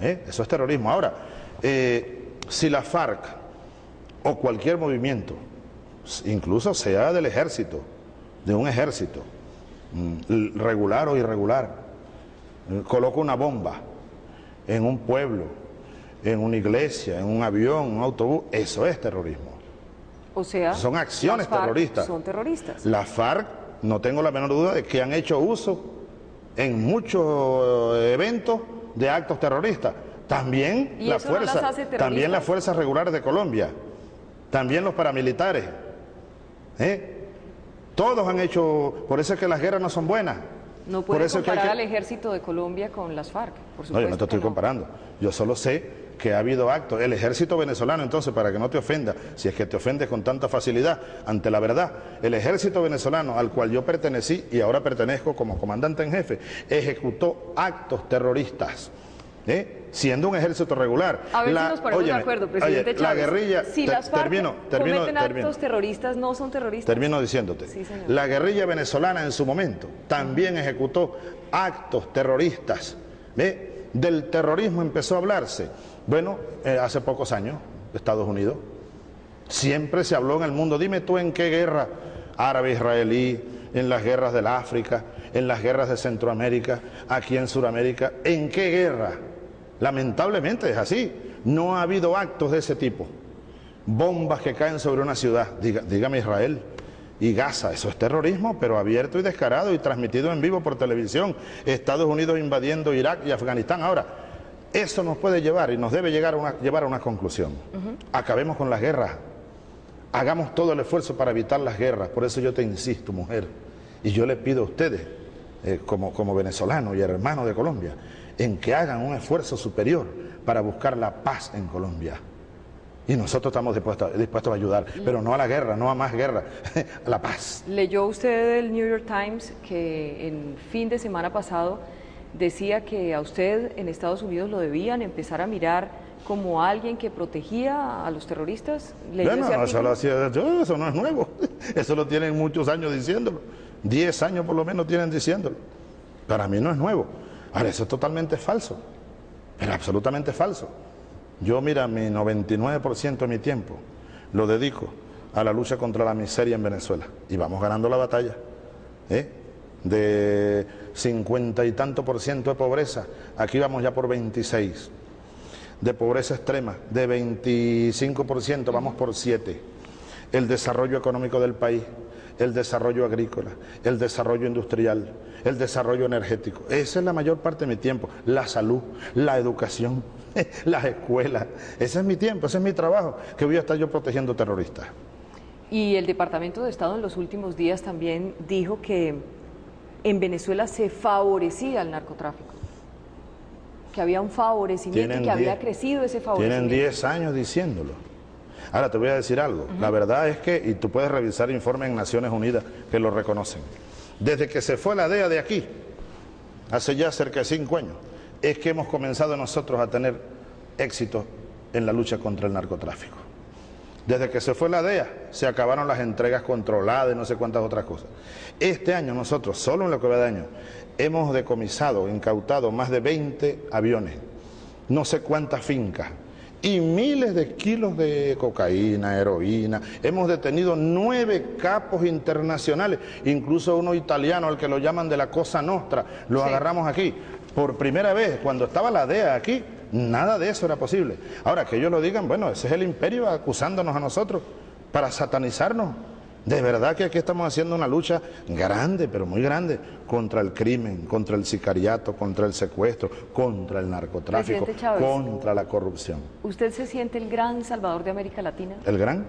¿eh? Eso es terrorismo. Ahora, eh, si la FARC o cualquier movimiento incluso sea del ejército, de un ejército, mm, regular o irregular, eh, coloca una bomba en un pueblo, en una iglesia, en un avión, un autobús, eso es terrorismo. O sea, son acciones terroristas. Son terroristas. La FARC, no tengo la menor duda de que han hecho uso en muchos eh, eventos de actos terroristas. También la fuerza, también las fuerzas regulares de Colombia, también los paramilitares, ¿Eh? Todos han hecho, por eso es que las guerras no son buenas. No puede comparar al ejército de Colombia con las FARC, por supuesto. No, yo no te estoy comparando. Yo solo sé que ha habido actos. El ejército venezolano, entonces, para que no te ofenda, si es que te ofendes con tanta facilidad ante la verdad, el ejército venezolano al cual yo pertenecí y ahora pertenezco como comandante en jefe, ejecutó actos terroristas ¿eh? siendo un ejército regular. A ver si nos ponemos de acuerdo, presidente Chávez. La guerrilla, si las FARC termino, termino, cometen actos terroristas, ¿no son terroristas? Termino diciéndote. la guerrilla venezolana en su momento también ejecutó actos terroristas. ¿ve? Del terrorismo empezó a hablarse. Bueno, eh, hace pocos años, Estados Unidos. Siempre se habló en el mundo. Dime tú en qué guerra árabe-israelí, en las guerras del África, en las guerras de Centroamérica, aquí en Sudamérica, ¿en qué guerra? Lamentablemente es así. No ha habido actos de ese tipo. Bombas que caen sobre una ciudad, dígame Israel y Gaza, eso es terrorismo, pero abierto y descarado y transmitido en vivo por televisión. Estados Unidos invadiendo Irak y Afganistán. Ahora, eso nos puede llevar y nos debe llegar a llevar a una conclusión. Acabemos con las guerras. Hagamos todo el esfuerzo para evitar las guerras. Por eso yo te insisto, mujer, y yo le pido a ustedes, eh, como, como venezolano y hermano de Colombia, en que hagan un esfuerzo superior para buscar la paz en Colombia. Y nosotros estamos dispuestos, dispuestos a ayudar, pero no a la guerra, no a más guerra, (laughs) a la paz. Leyó usted el New York Times que el fin de semana pasado decía que a usted en Estados Unidos lo debían empezar a mirar como alguien que protegía a los terroristas. bueno, eso, lo hacía, eso no es nuevo, (laughs) eso lo tienen muchos años diciéndolo, diez años por lo menos tienen diciéndolo. Para mí no es nuevo. Ahora, eso es totalmente falso, pero absolutamente falso. Yo, mira, mi 99% de mi tiempo lo dedico a la lucha contra la miseria en Venezuela y vamos ganando la batalla. ¿eh? De 50 y tanto por ciento de pobreza, aquí vamos ya por 26. De pobreza extrema, de 25% vamos por 7. El desarrollo económico del país el desarrollo agrícola, el desarrollo industrial, el desarrollo energético. Esa es la mayor parte de mi tiempo. La salud, la educación, (laughs) las escuelas. Ese es mi tiempo, ese es mi trabajo, que voy a estar yo protegiendo terroristas. Y el Departamento de Estado en los últimos días también dijo que en Venezuela se favorecía el narcotráfico, que había un favorecimiento y que había crecido ese favorecimiento. Tienen 10 años diciéndolo. Ahora te voy a decir algo. La verdad es que, y tú puedes revisar informes en Naciones Unidas que lo reconocen, desde que se fue la DEA de aquí, hace ya cerca de cinco años, es que hemos comenzado nosotros a tener éxito en la lucha contra el narcotráfico. Desde que se fue la DEA, se acabaron las entregas controladas y no sé cuántas otras cosas. Este año nosotros, solo en lo que va de año, hemos decomisado, incautado más de 20 aviones, no sé cuántas fincas, y miles de kilos de cocaína, heroína. Hemos detenido nueve capos internacionales, incluso uno italiano, al que lo llaman de la Cosa Nostra, lo agarramos aquí. Por primera vez, cuando estaba la DEA aquí, nada de eso era posible. Ahora, que ellos lo digan, bueno, ese es el imperio acusándonos a nosotros para satanizarnos. De verdad que aquí estamos haciendo una lucha grande, pero muy grande, contra el crimen, contra el sicariato, contra el secuestro, contra el narcotráfico, contra la corrupción. ¿Usted se siente el gran salvador de América Latina? ¿El gran?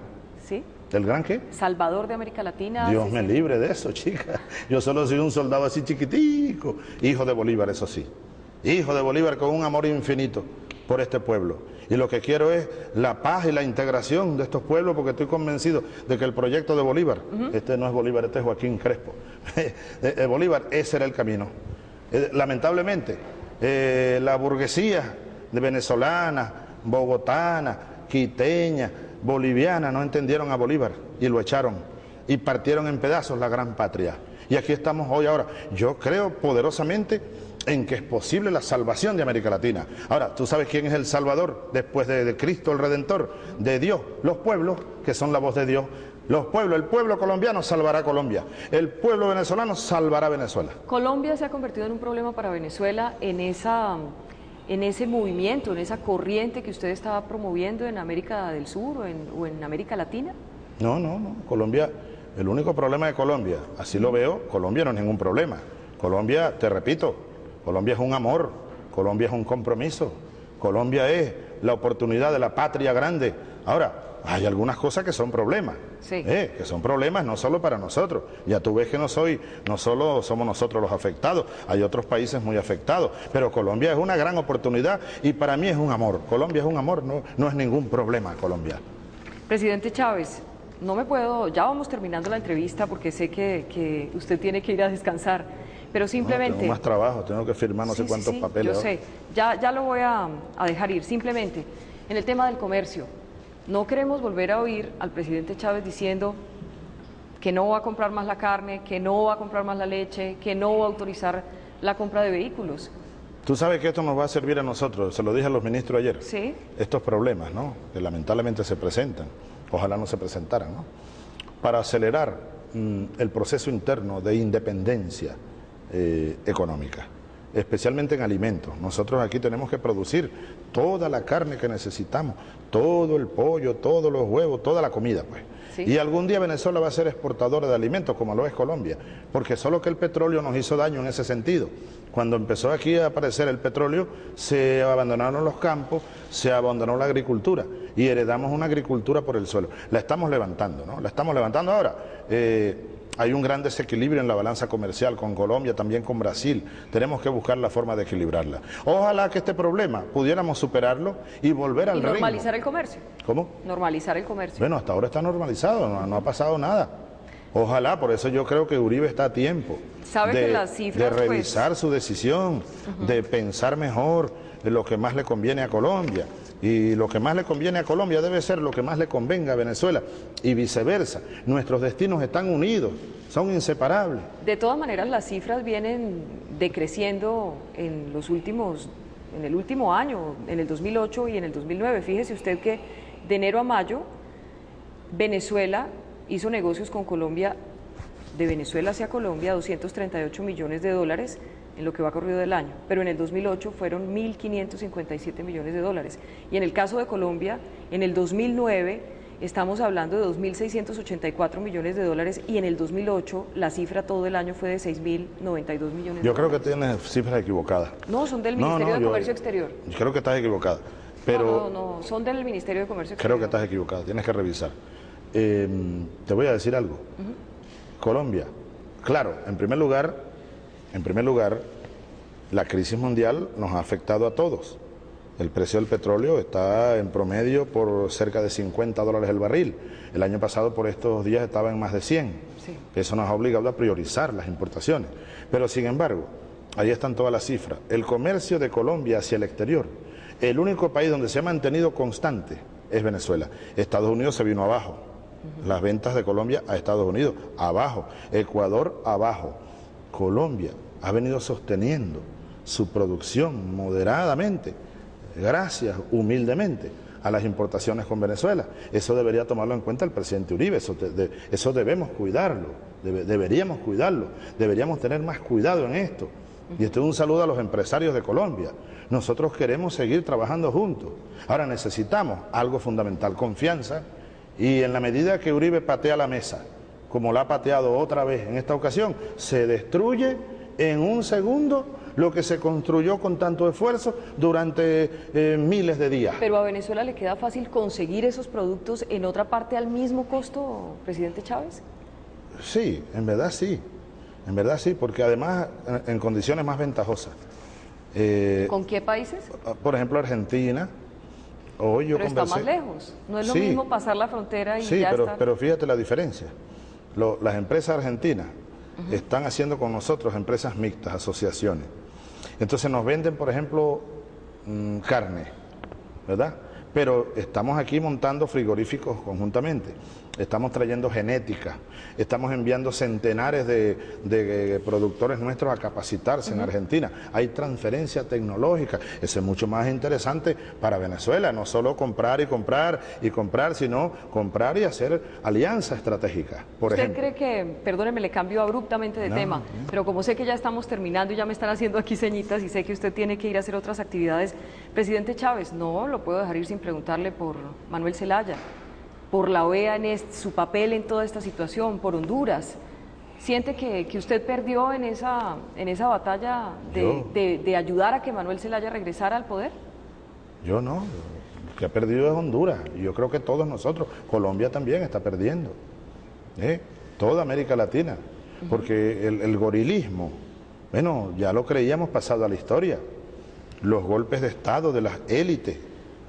Sí. ¿El gran qué? Salvador de América Latina. Dios me libre de eso, (laughs) chica. Yo solo soy un soldado así chiquitico, hijo de Bolívar, eso sí. Hijo de Bolívar con un amor infinito por este pueblo y lo que quiero es la paz y la integración de estos pueblos, porque estoy convencido de que el proyecto de Bolívar, este no es Bolívar, este es Joaquín Crespo, (laughs) eh, Bolívar, ese era el camino. Eh, lamentablemente, eh, la burguesía de venezolana, bogotana, quiteña, boliviana no entendieron a Bolívar y lo echaron y partieron en pedazos la gran patria. Y aquí estamos hoy ahora. Yo creo poderosamente en que es posible la salvación de América Latina. Ahora, ¿tú sabes quién es el Salvador después de, Cristo, el Redentor? De Dios. Los pueblos, que son la voz de Dios. Los pueblos, el pueblo colombiano salvará Colombia, el pueblo venezolano salvará Venezuela. Colombia se ha convertido en un problema para Venezuela en esa en ese movimiento, en esa corriente que usted estaba promoviendo en América del Sur o en, o en América Latina? No, no, no. Colombia, el único problema de Colombia, así lo veo, Colombia no es ningún problema. Colombia, te repito, Colombia es un amor, Colombia es un compromiso, Colombia es la oportunidad de la patria grande. Ahora, hay algunas cosas que son problemas, ¿eh? que son problemas no solo para nosotros. Ya tú ves que no soy, no solo somos nosotros los afectados, hay otros países muy afectados, pero Colombia es una gran oportunidad y para mí es un amor. Colombia es un amor, no, no es ningún problema Colombia. Presidente Chávez, no me puedo, ya vamos terminando la entrevista porque sé que, que usted tiene que ir a descansar Pero simplemente... tengo más trabajo, tengo que firmar no sé cuántos papeles. Yo sé, ya, ya lo voy a, a dejar ir. Simplemente, en el tema del comercio, no queremos volver a oír al presidente Chávez diciendo que no va a comprar más la carne, que no va a comprar más la leche, que no va a autorizar la compra de vehículos. Tú sabes que esto nos va a servir a nosotros, se lo dije a los ministros ayer. Sí. Estos problemas, ¿no? Que lamentablemente se presentan, ojalá no se presentaran, ¿no? Para acelerar mm, el proceso interno de independencia eh, económica, especialmente en alimentos. Nosotros aquí tenemos que producir toda la carne que necesitamos, todo el pollo, todos los huevos, toda la comida, pues. Y algún día Venezuela va a ser exportadora de alimentos, como lo es Colombia, porque solo que el petróleo nos hizo daño en ese sentido. Cuando empezó aquí a aparecer el petróleo, se abandonaron los campos, se abandonó la agricultura y heredamos una agricultura por el suelo. La estamos levantando, ¿no? La estamos levantando ahora. Eh, hay un gran desequilibrio en la balanza comercial con Colombia, también con Brasil. Tenemos que buscar la forma de equilibrarla. Ojalá que este problema pudiéramos superarlo y volver al y normalizar el comercio. ¿Cómo? Normalizar el comercio. Bueno, hasta ahora está normalizado, no, ha pasado nada. Ojalá, por eso yo creo que Uribe está a tiempo ¿Sabe de, que las cifras, de pues? revisar su decisión, de pensar mejor de lo que más le conviene a Colombia. Y lo que más le conviene a Colombia debe ser lo que más le convenga a Venezuela y viceversa. Nuestros destinos están unidos, son inseparables. De todas maneras, las cifras vienen decreciendo en los últimos, en el último año, en el 2008 y en el 2009. Fíjese usted que de enero a mayo, Venezuela hizo negocios con Colombia, de Venezuela hacia Colombia, 238 millones de dólares en lo que va corrido del año, pero en el 2008 fueron 1.557 millones de dólares. Y en el caso de Colombia, en el 2009 estamos hablando de 2.684 millones de dólares y en el 2008 la cifra todo el año fue de 6.092 millones Yo creo que tienes cifras equivocadas. No, son del Ministerio de Comercio Exterior. Yo creo que estás equivocada. Pero no, no, son del Ministerio de Comercio Exterior. Creo que estás equivocada, tienes que revisar. Eh, te voy a decir algo. Colombia, claro, en primer lugar, en primer lugar, la crisis mundial nos ha afectado a todos. El precio del petróleo está en promedio por cerca de 50 dólares el barril. El año pasado por estos días estaba en más de 100. Eso nos ha obligado a priorizar las importaciones. Pero sin embargo, ahí están todas las cifras. El comercio de Colombia hacia el exterior, el único país donde se ha mantenido constante es Venezuela. Estados Unidos se vino abajo. Las ventas de Colombia a Estados Unidos, abajo. Ecuador, abajo. Colombia ha venido sosteniendo su producción moderadamente, gracias humildemente a las importaciones con Venezuela. Eso debería tomarlo en cuenta el presidente Uribe, eso, debemos cuidarlo, deberíamos cuidarlo, deberíamos tener más cuidado en esto. Y esto es un saludo a los empresarios de Colombia. Nosotros queremos seguir trabajando juntos. Ahora necesitamos algo fundamental, confianza, y en la medida que Uribe patea la mesa, como la ha pateado otra vez en esta ocasión, se destruye en un segundo lo que se construyó con tanto esfuerzo durante eh, miles de días. Pero a Venezuela le queda fácil conseguir esos productos en otra parte al mismo costo, presidente Chávez. Sí, en verdad sí, en verdad sí, porque además en, condiciones más ventajosas. Eh, ¿Con qué países? Por ejemplo, Argentina. Hoy yo pero está más lejos. No es lo mismo pasar la frontera y sí, ya pero, pero fíjate la diferencia. las empresas argentinas están haciendo con nosotros empresas mixtas, asociaciones. Entonces nos venden, por ejemplo, mm, carne, ¿verdad? Pero estamos aquí montando frigoríficos conjuntamente estamos trayendo genética, estamos enviando centenares de, productores nuestros a capacitarse en Argentina. Hay transferencia tecnológica, eso es mucho más interesante para Venezuela, no solo comprar y comprar y comprar, sino comprar y hacer alianza estratégica. Por ¿Usted cree que, perdóneme, le cambio abruptamente de tema, pero como sé que ya estamos terminando y ya me están haciendo aquí ceñitas y sé que usted tiene que ir a hacer otras actividades, presidente Chávez, no lo puedo dejar ir sin preguntarle por Manuel Zelaya por la OEA en su papel en toda esta situación, por Honduras. ¿Siente que, usted perdió en esa, en esa batalla de, ayudar a que Manuel Zelaya regresara al poder? Yo no, lo que ha perdido es Honduras. Y yo creo que todos nosotros, Colombia también está perdiendo. ¿eh? Toda América Latina. Porque el, el gorilismo, bueno, ya lo creíamos pasado a la historia. Los golpes de Estado de las élites,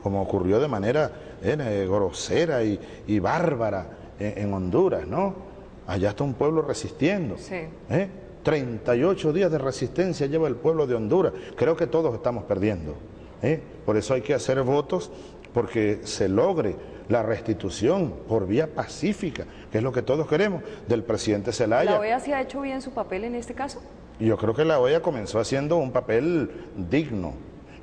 como ocurrió de manera eh, grosera y, bárbara en, Honduras, ¿no? Allá está un pueblo resistiendo. ¿eh? 38 días de resistencia lleva el pueblo de Honduras. Creo que todos estamos perdiendo. ¿eh? Por eso hay que hacer votos porque se logre la restitución por vía pacífica, que es lo que todos queremos, del presidente Zelaya. ¿La OEA sí ha hecho bien su papel en este caso? Yo creo que la OEA comenzó haciendo un papel digno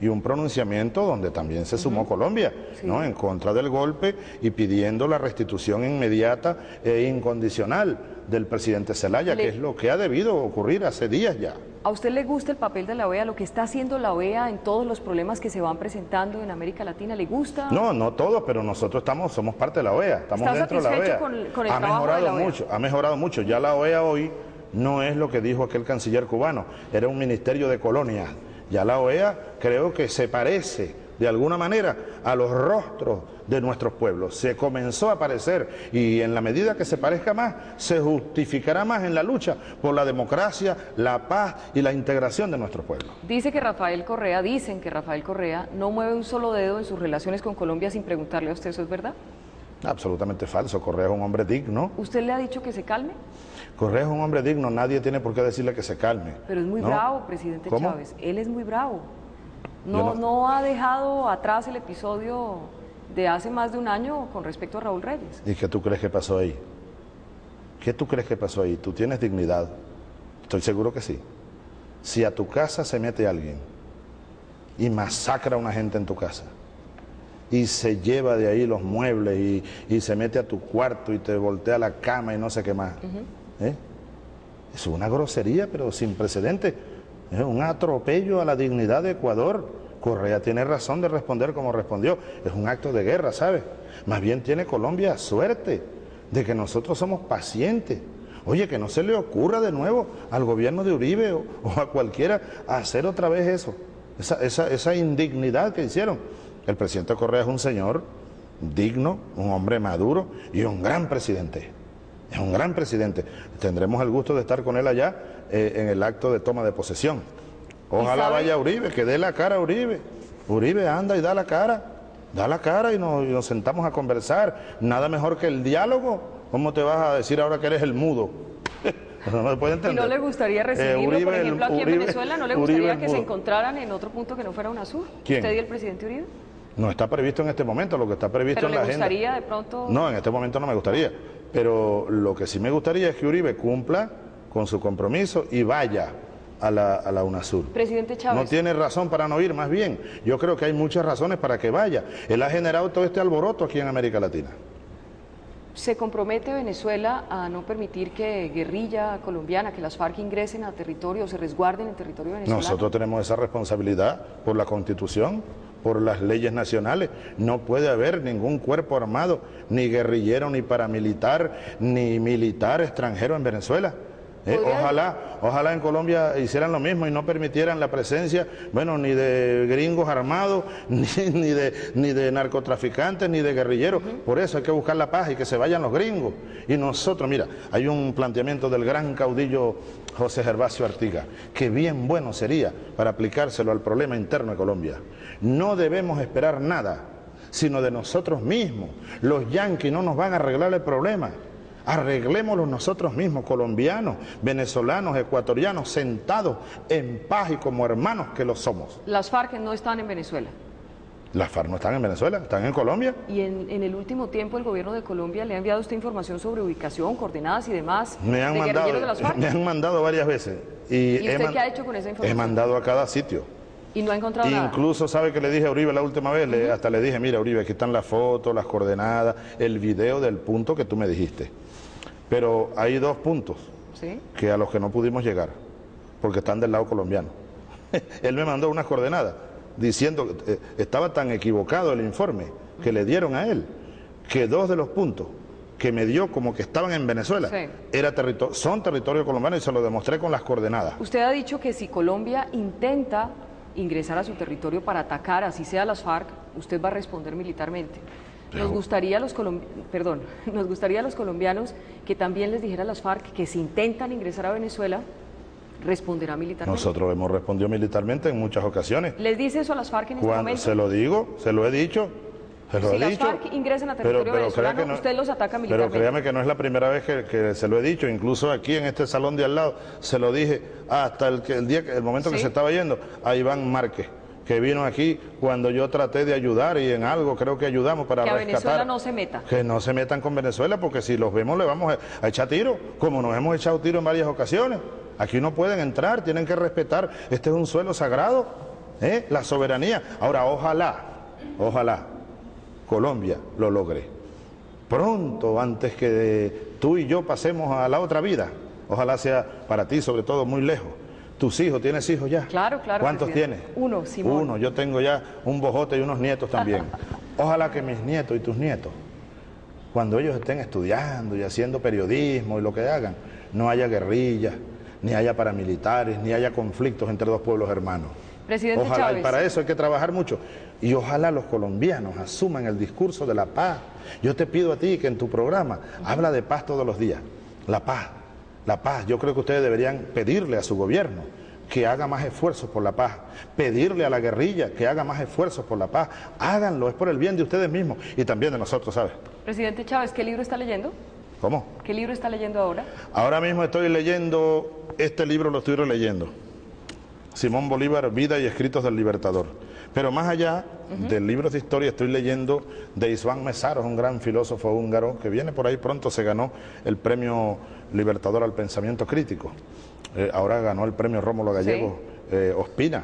y un pronunciamiento donde también se sumó Colombia, ¿no? En contra del golpe y pidiendo la restitución inmediata e incondicional del presidente Zelaya, que es lo que ha debido ocurrir hace días ya. ¿A usted le gusta el papel de la OEA, lo que está haciendo la OEA en todos los problemas que se van presentando en América Latina? ¿Le gusta? No, no todos, pero nosotros estamos, somos parte de la OEA, estamos dentro de la OEA. Con, con el ha mejorado mucho, ha mejorado mucho. Ya la OEA hoy no es lo que dijo aquel canciller cubano, era un ministerio de colonias ya la OEA creo que se parece de alguna manera a los rostros de nuestros pueblos. Se comenzó a parecer y en la medida que se parezca más, se justificará más en la lucha por la democracia, la paz y la integración de nuestro pueblo. Dice que Rafael Correa, dicen que Rafael Correa no mueve un solo dedo en sus relaciones con Colombia sin preguntarle a usted, ¿eso es verdad? Absolutamente falso. Correa es un hombre digno. ¿Usted le ha dicho que se calme? Correa es un hombre digno, nadie tiene por qué decirle que se calme. Pero es muy bravo, presidente Chávez. Él es muy bravo. No, no... ha dejado atrás el episodio de hace más de un año con respecto a Raúl Reyes. ¿Y qué tú crees que pasó ahí? ¿Qué tú crees que pasó ahí? ¿Tú tienes dignidad? Estoy seguro que sí. Si a tu casa se mete alguien y masacra a una gente en tu casa, y se lleva de ahí los muebles y, se mete a tu cuarto y te voltea la cama y no sé qué más. ¿eh? Es una grosería, pero sin precedentes. Es un atropello a la dignidad de Ecuador. Correa tiene razón de responder como respondió. Es un acto de guerra, ¿sabes? Más bien tiene Colombia suerte de que nosotros somos pacientes. Oye, que no se le ocurra de nuevo al gobierno de Uribe o, a cualquiera hacer otra vez eso, esa, esa indignidad que hicieron. El presidente Correa es un señor digno, un hombre maduro y un gran presidente. Es un gran presidente. Tendremos el gusto de estar con él allá eh, en el acto de toma de posesión. Ojalá vaya Uribe, que dé la cara a Uribe. Uribe anda y da la cara, da la cara y nos, sentamos a conversar. Nada mejor que el diálogo. ¿Cómo te vas a decir ahora que eres el mudo? (laughs) no puede entender. ¿Y no le gustaría eh, recibirlo, por ejemplo, aquí en Venezuela? ¿No le gustaría que se encontraran en otro punto que no fuera UNASUR? ¿Quién? ¿Usted y el presidente Uribe? No está previsto en este momento, lo que está previsto en la agenda. ¿Le gustaría de pronto? No, en este momento no me gustaría. Pero lo que sí me gustaría es que Uribe cumpla con su compromiso y vaya a la, a la, UNASUR. Presidente Chávez. No tiene razón para no ir, más bien. Yo creo que hay muchas razones para que vaya. Él ha generado todo este alboroto aquí en América Latina. ¿Se compromete Venezuela a no permitir que guerrilla colombiana, que las FARC ingresen a territorio o se resguarden en territorio venezolano? Nosotros tenemos esa responsabilidad por la Constitución, por las leyes nacionales. No puede haber ningún cuerpo armado, ni guerrillero, ni paramilitar, ni militar extranjero en Venezuela. Eh, ojalá, ojalá en Colombia hicieran lo mismo y no permitieran la presencia, bueno, ni de gringos armados, (laughs) ni, de, ni de narcotraficantes, ni de guerrilleros. Por eso hay que buscar la paz y que se vayan los gringos. Y nosotros, mira, hay un planteamiento del gran caudillo José Gervasio Artiga, que bien bueno sería para aplicárselo al problema interno de Colombia. No debemos esperar nada, sino de nosotros mismos. Los yanquis no nos van a arreglar el problema. Arreglémoslo nosotros mismos, colombianos, venezolanos, ecuatorianos, sentados en paz y como hermanos que lo somos. Las FARC no están en Venezuela. Las FARC no están en Venezuela, están en Colombia. Y en, el último tiempo el gobierno de Colombia le ha enviado esta información sobre ubicación, coordenadas y demás. Me han, mandado, (laughs) Me han mandado varias veces. ¿Y, usted qué ha hecho con esa información? He mandado a cada sitio. ¿Y no ha encontrado nada? Incluso, ¿sabe que le dije a Uribe la última vez? hasta le dije, mira Uribe, aquí están las fotos, las coordenadas, el video del punto que tú me dijiste. Pero hay dos puntos que a los que no pudimos llegar, porque están del lado colombiano. (laughs) Él me mandó unas coordenadas diciendo que eh, estaba tan equivocado el informe que le dieron a él, que dos de los puntos que me dio como que estaban en Venezuela era son territorio colombiano y se lo demostré con las coordenadas. Usted ha dicho que si Colombia intenta ingresar a su territorio para atacar, así sea las FARC, usted va a responder militarmente. Nos gustaría, los perdón, (laughs) nos gustaría a los colombianos que también les dijera a las FARC que si intentan ingresar a Venezuela, responderá militarmente. Nosotros hemos respondido militarmente en muchas ocasiones. ¿Les dice eso a las FARC en este Cuando Se lo digo, se lo he dicho. Se lo si he las dicho. FARC ingresan a Pero- territorio pero crea venezolano, que no- usted los ataca Pero militarmente. créame que no es la primera vez que, que se lo he dicho, incluso aquí en este salón de al lado se lo dije hasta el, el día, el momento que se estaba yendo a Iván Márquez, que vino aquí cuando yo traté de ayudar y en algo creo que ayudamos para Que a rescatar. Venezuela no se meta. Que no se metan con Venezuela porque si los vemos le vamos a, a echar tiro, como nos hemos echado tiro en varias ocasiones. Aquí no pueden entrar, tienen que respetar. Este es un suelo sagrado, ¿eh? la soberanía. Ahora, ojalá, ojalá Colombia lo logre. Pronto, antes que tú y yo pasemos a la otra vida. Ojalá sea para ti, sobre todo, muy lejos. Tus hijos, ¿tienes hijos ya? Claro, claro, ¿Cuántos presidente. tienes? Uno, Simón. Uno, yo tengo ya un bojote y unos nietos también. (laughs) Ojalá que mis nietos y tus nietos, cuando ellos estén estudiando y haciendo periodismo y lo que hagan, no haya guerrillas, ni haya paramilitares, ni haya conflictos entre dos pueblos hermanos. Presidente Ojalá, Chávez. y para eso hay que trabajar mucho. Y ojalá los colombianos asuman el discurso de la paz. Yo te pido a ti que en tu programa habla de paz todos los días. La paz, la paz. Yo creo que ustedes deberían pedirle a su gobierno que haga más esfuerzos por la paz, pedirle a la guerrilla que haga más esfuerzos por la paz. Háganlo, es por el bien de ustedes mismos y también de nosotros, ¿sabes? Presidente Chávez, ¿qué libro está leyendo? ¿Cómo? ¿Qué libro está leyendo ahora? Ahora mismo estoy leyendo, este libro lo estoy releyendo. Simón Bolívar, Vida y Escritos del Libertador. Pero más allá de libros de historia, estoy leyendo de Isván Mesaros, un gran filósofo húngaro que viene por ahí pronto, se ganó el premio Libertador al Pensamiento Crítico. Eh, ahora ganó el premio Rómulo Gallego eh, Ospina,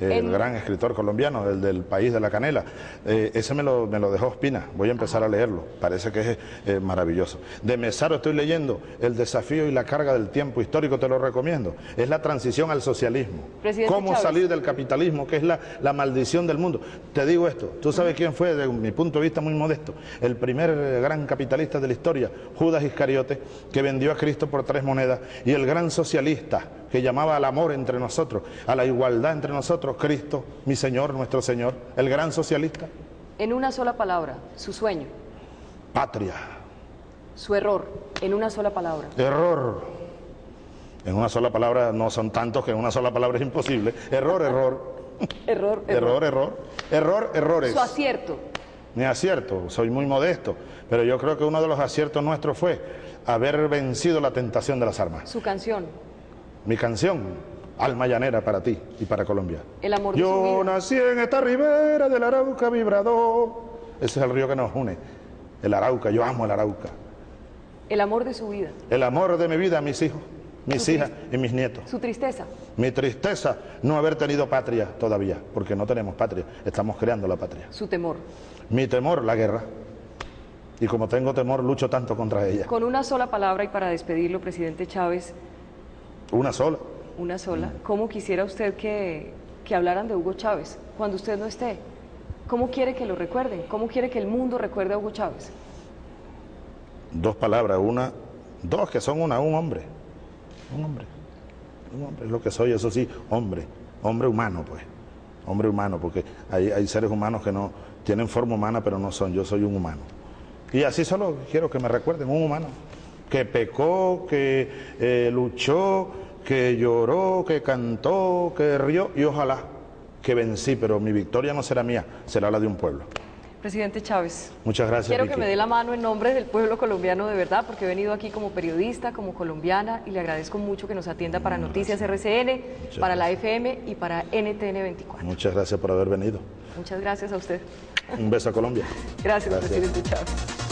el gran escritor colombiano, el del país de la canela. Eh, ese me lo, me lo dejó Ospina, voy a empezar a leerlo, parece que es eh, maravilloso. De Mesaro estoy leyendo El desafío y la carga del tiempo histórico, te lo recomiendo. Es la transición al socialismo. Presidente Cómo Chávez. salir del capitalismo, que es la, la maldición del mundo. Te digo esto, tú sabes quién fue, desde mi punto de vista muy modesto, el primer eh, gran capitalista de la historia, Judas Iscariote, que vendió a Cristo por tres monedas, y el gran socialista que llamaba al amor entre nosotros, a la igualdad entre nosotros, Cristo, mi Señor, nuestro Señor, el gran socialista, En una sola palabra, su sueño, patria, su error, en una sola palabra. error. En una sola palabra no son tantos que en una sola palabra es imposible. Error, error, (laughs) Error, error. error, error, error, errores. Su acierto. Mi acierto, soy muy modesto, pero yo creo que uno de los aciertos nuestros fue haber vencido la tentación de las armas. Su canción, Mi canción, Alma Llanera para ti y para Colombia. el amor de su Yo vida. nací en esta ribera del Arauca vibrador. Ese es el río que nos une. El Arauca, yo amo el Arauca. El amor de su vida. El amor de mi vida, mis hijos, mis Su hijas y mis nietos. Su tristeza. Mi tristeza, no haber tenido patria todavía, porque no tenemos patria, estamos creando la patria. Su temor. Mi temor, la guerra. Y como tengo temor, lucho tanto contra ella. Con una sola palabra y para despedirlo, presidente Chávez, Una sola. una sola. ¿Cómo quisiera usted que, que hablaran de Hugo Chávez cuando usted no esté? ¿Cómo quiere que lo recuerden? ¿Cómo quiere que el mundo recuerde a Hugo Chávez? Dos palabras, una, dos que son una, un hombre. Un hombre. Un hombre es lo que soy, eso sí, hombre. Hombre humano, pues. Hombre humano, porque hay, hay seres humanos que no tienen forma humana, pero no son. Yo soy un humano. Y así solo quiero que me recuerden, un humano. Que pecó, que eh, luchó, que lloró, que cantó, que rió, y ojalá que vencí, pero mi victoria no será mía, será la de un pueblo. Presidente Chávez, Muchas gracias. quiero que me dé la mano en nombre del pueblo colombiano de verdad, porque he venido aquí como periodista, como colombiana, y le agradezco mucho que nos atienda para Noticias RCN, para la FM y para NTN 24. Muchas gracias por haber venido. Muchas gracias a usted. Un beso a Colombia. Gracias, Gracias. presidente Chávez.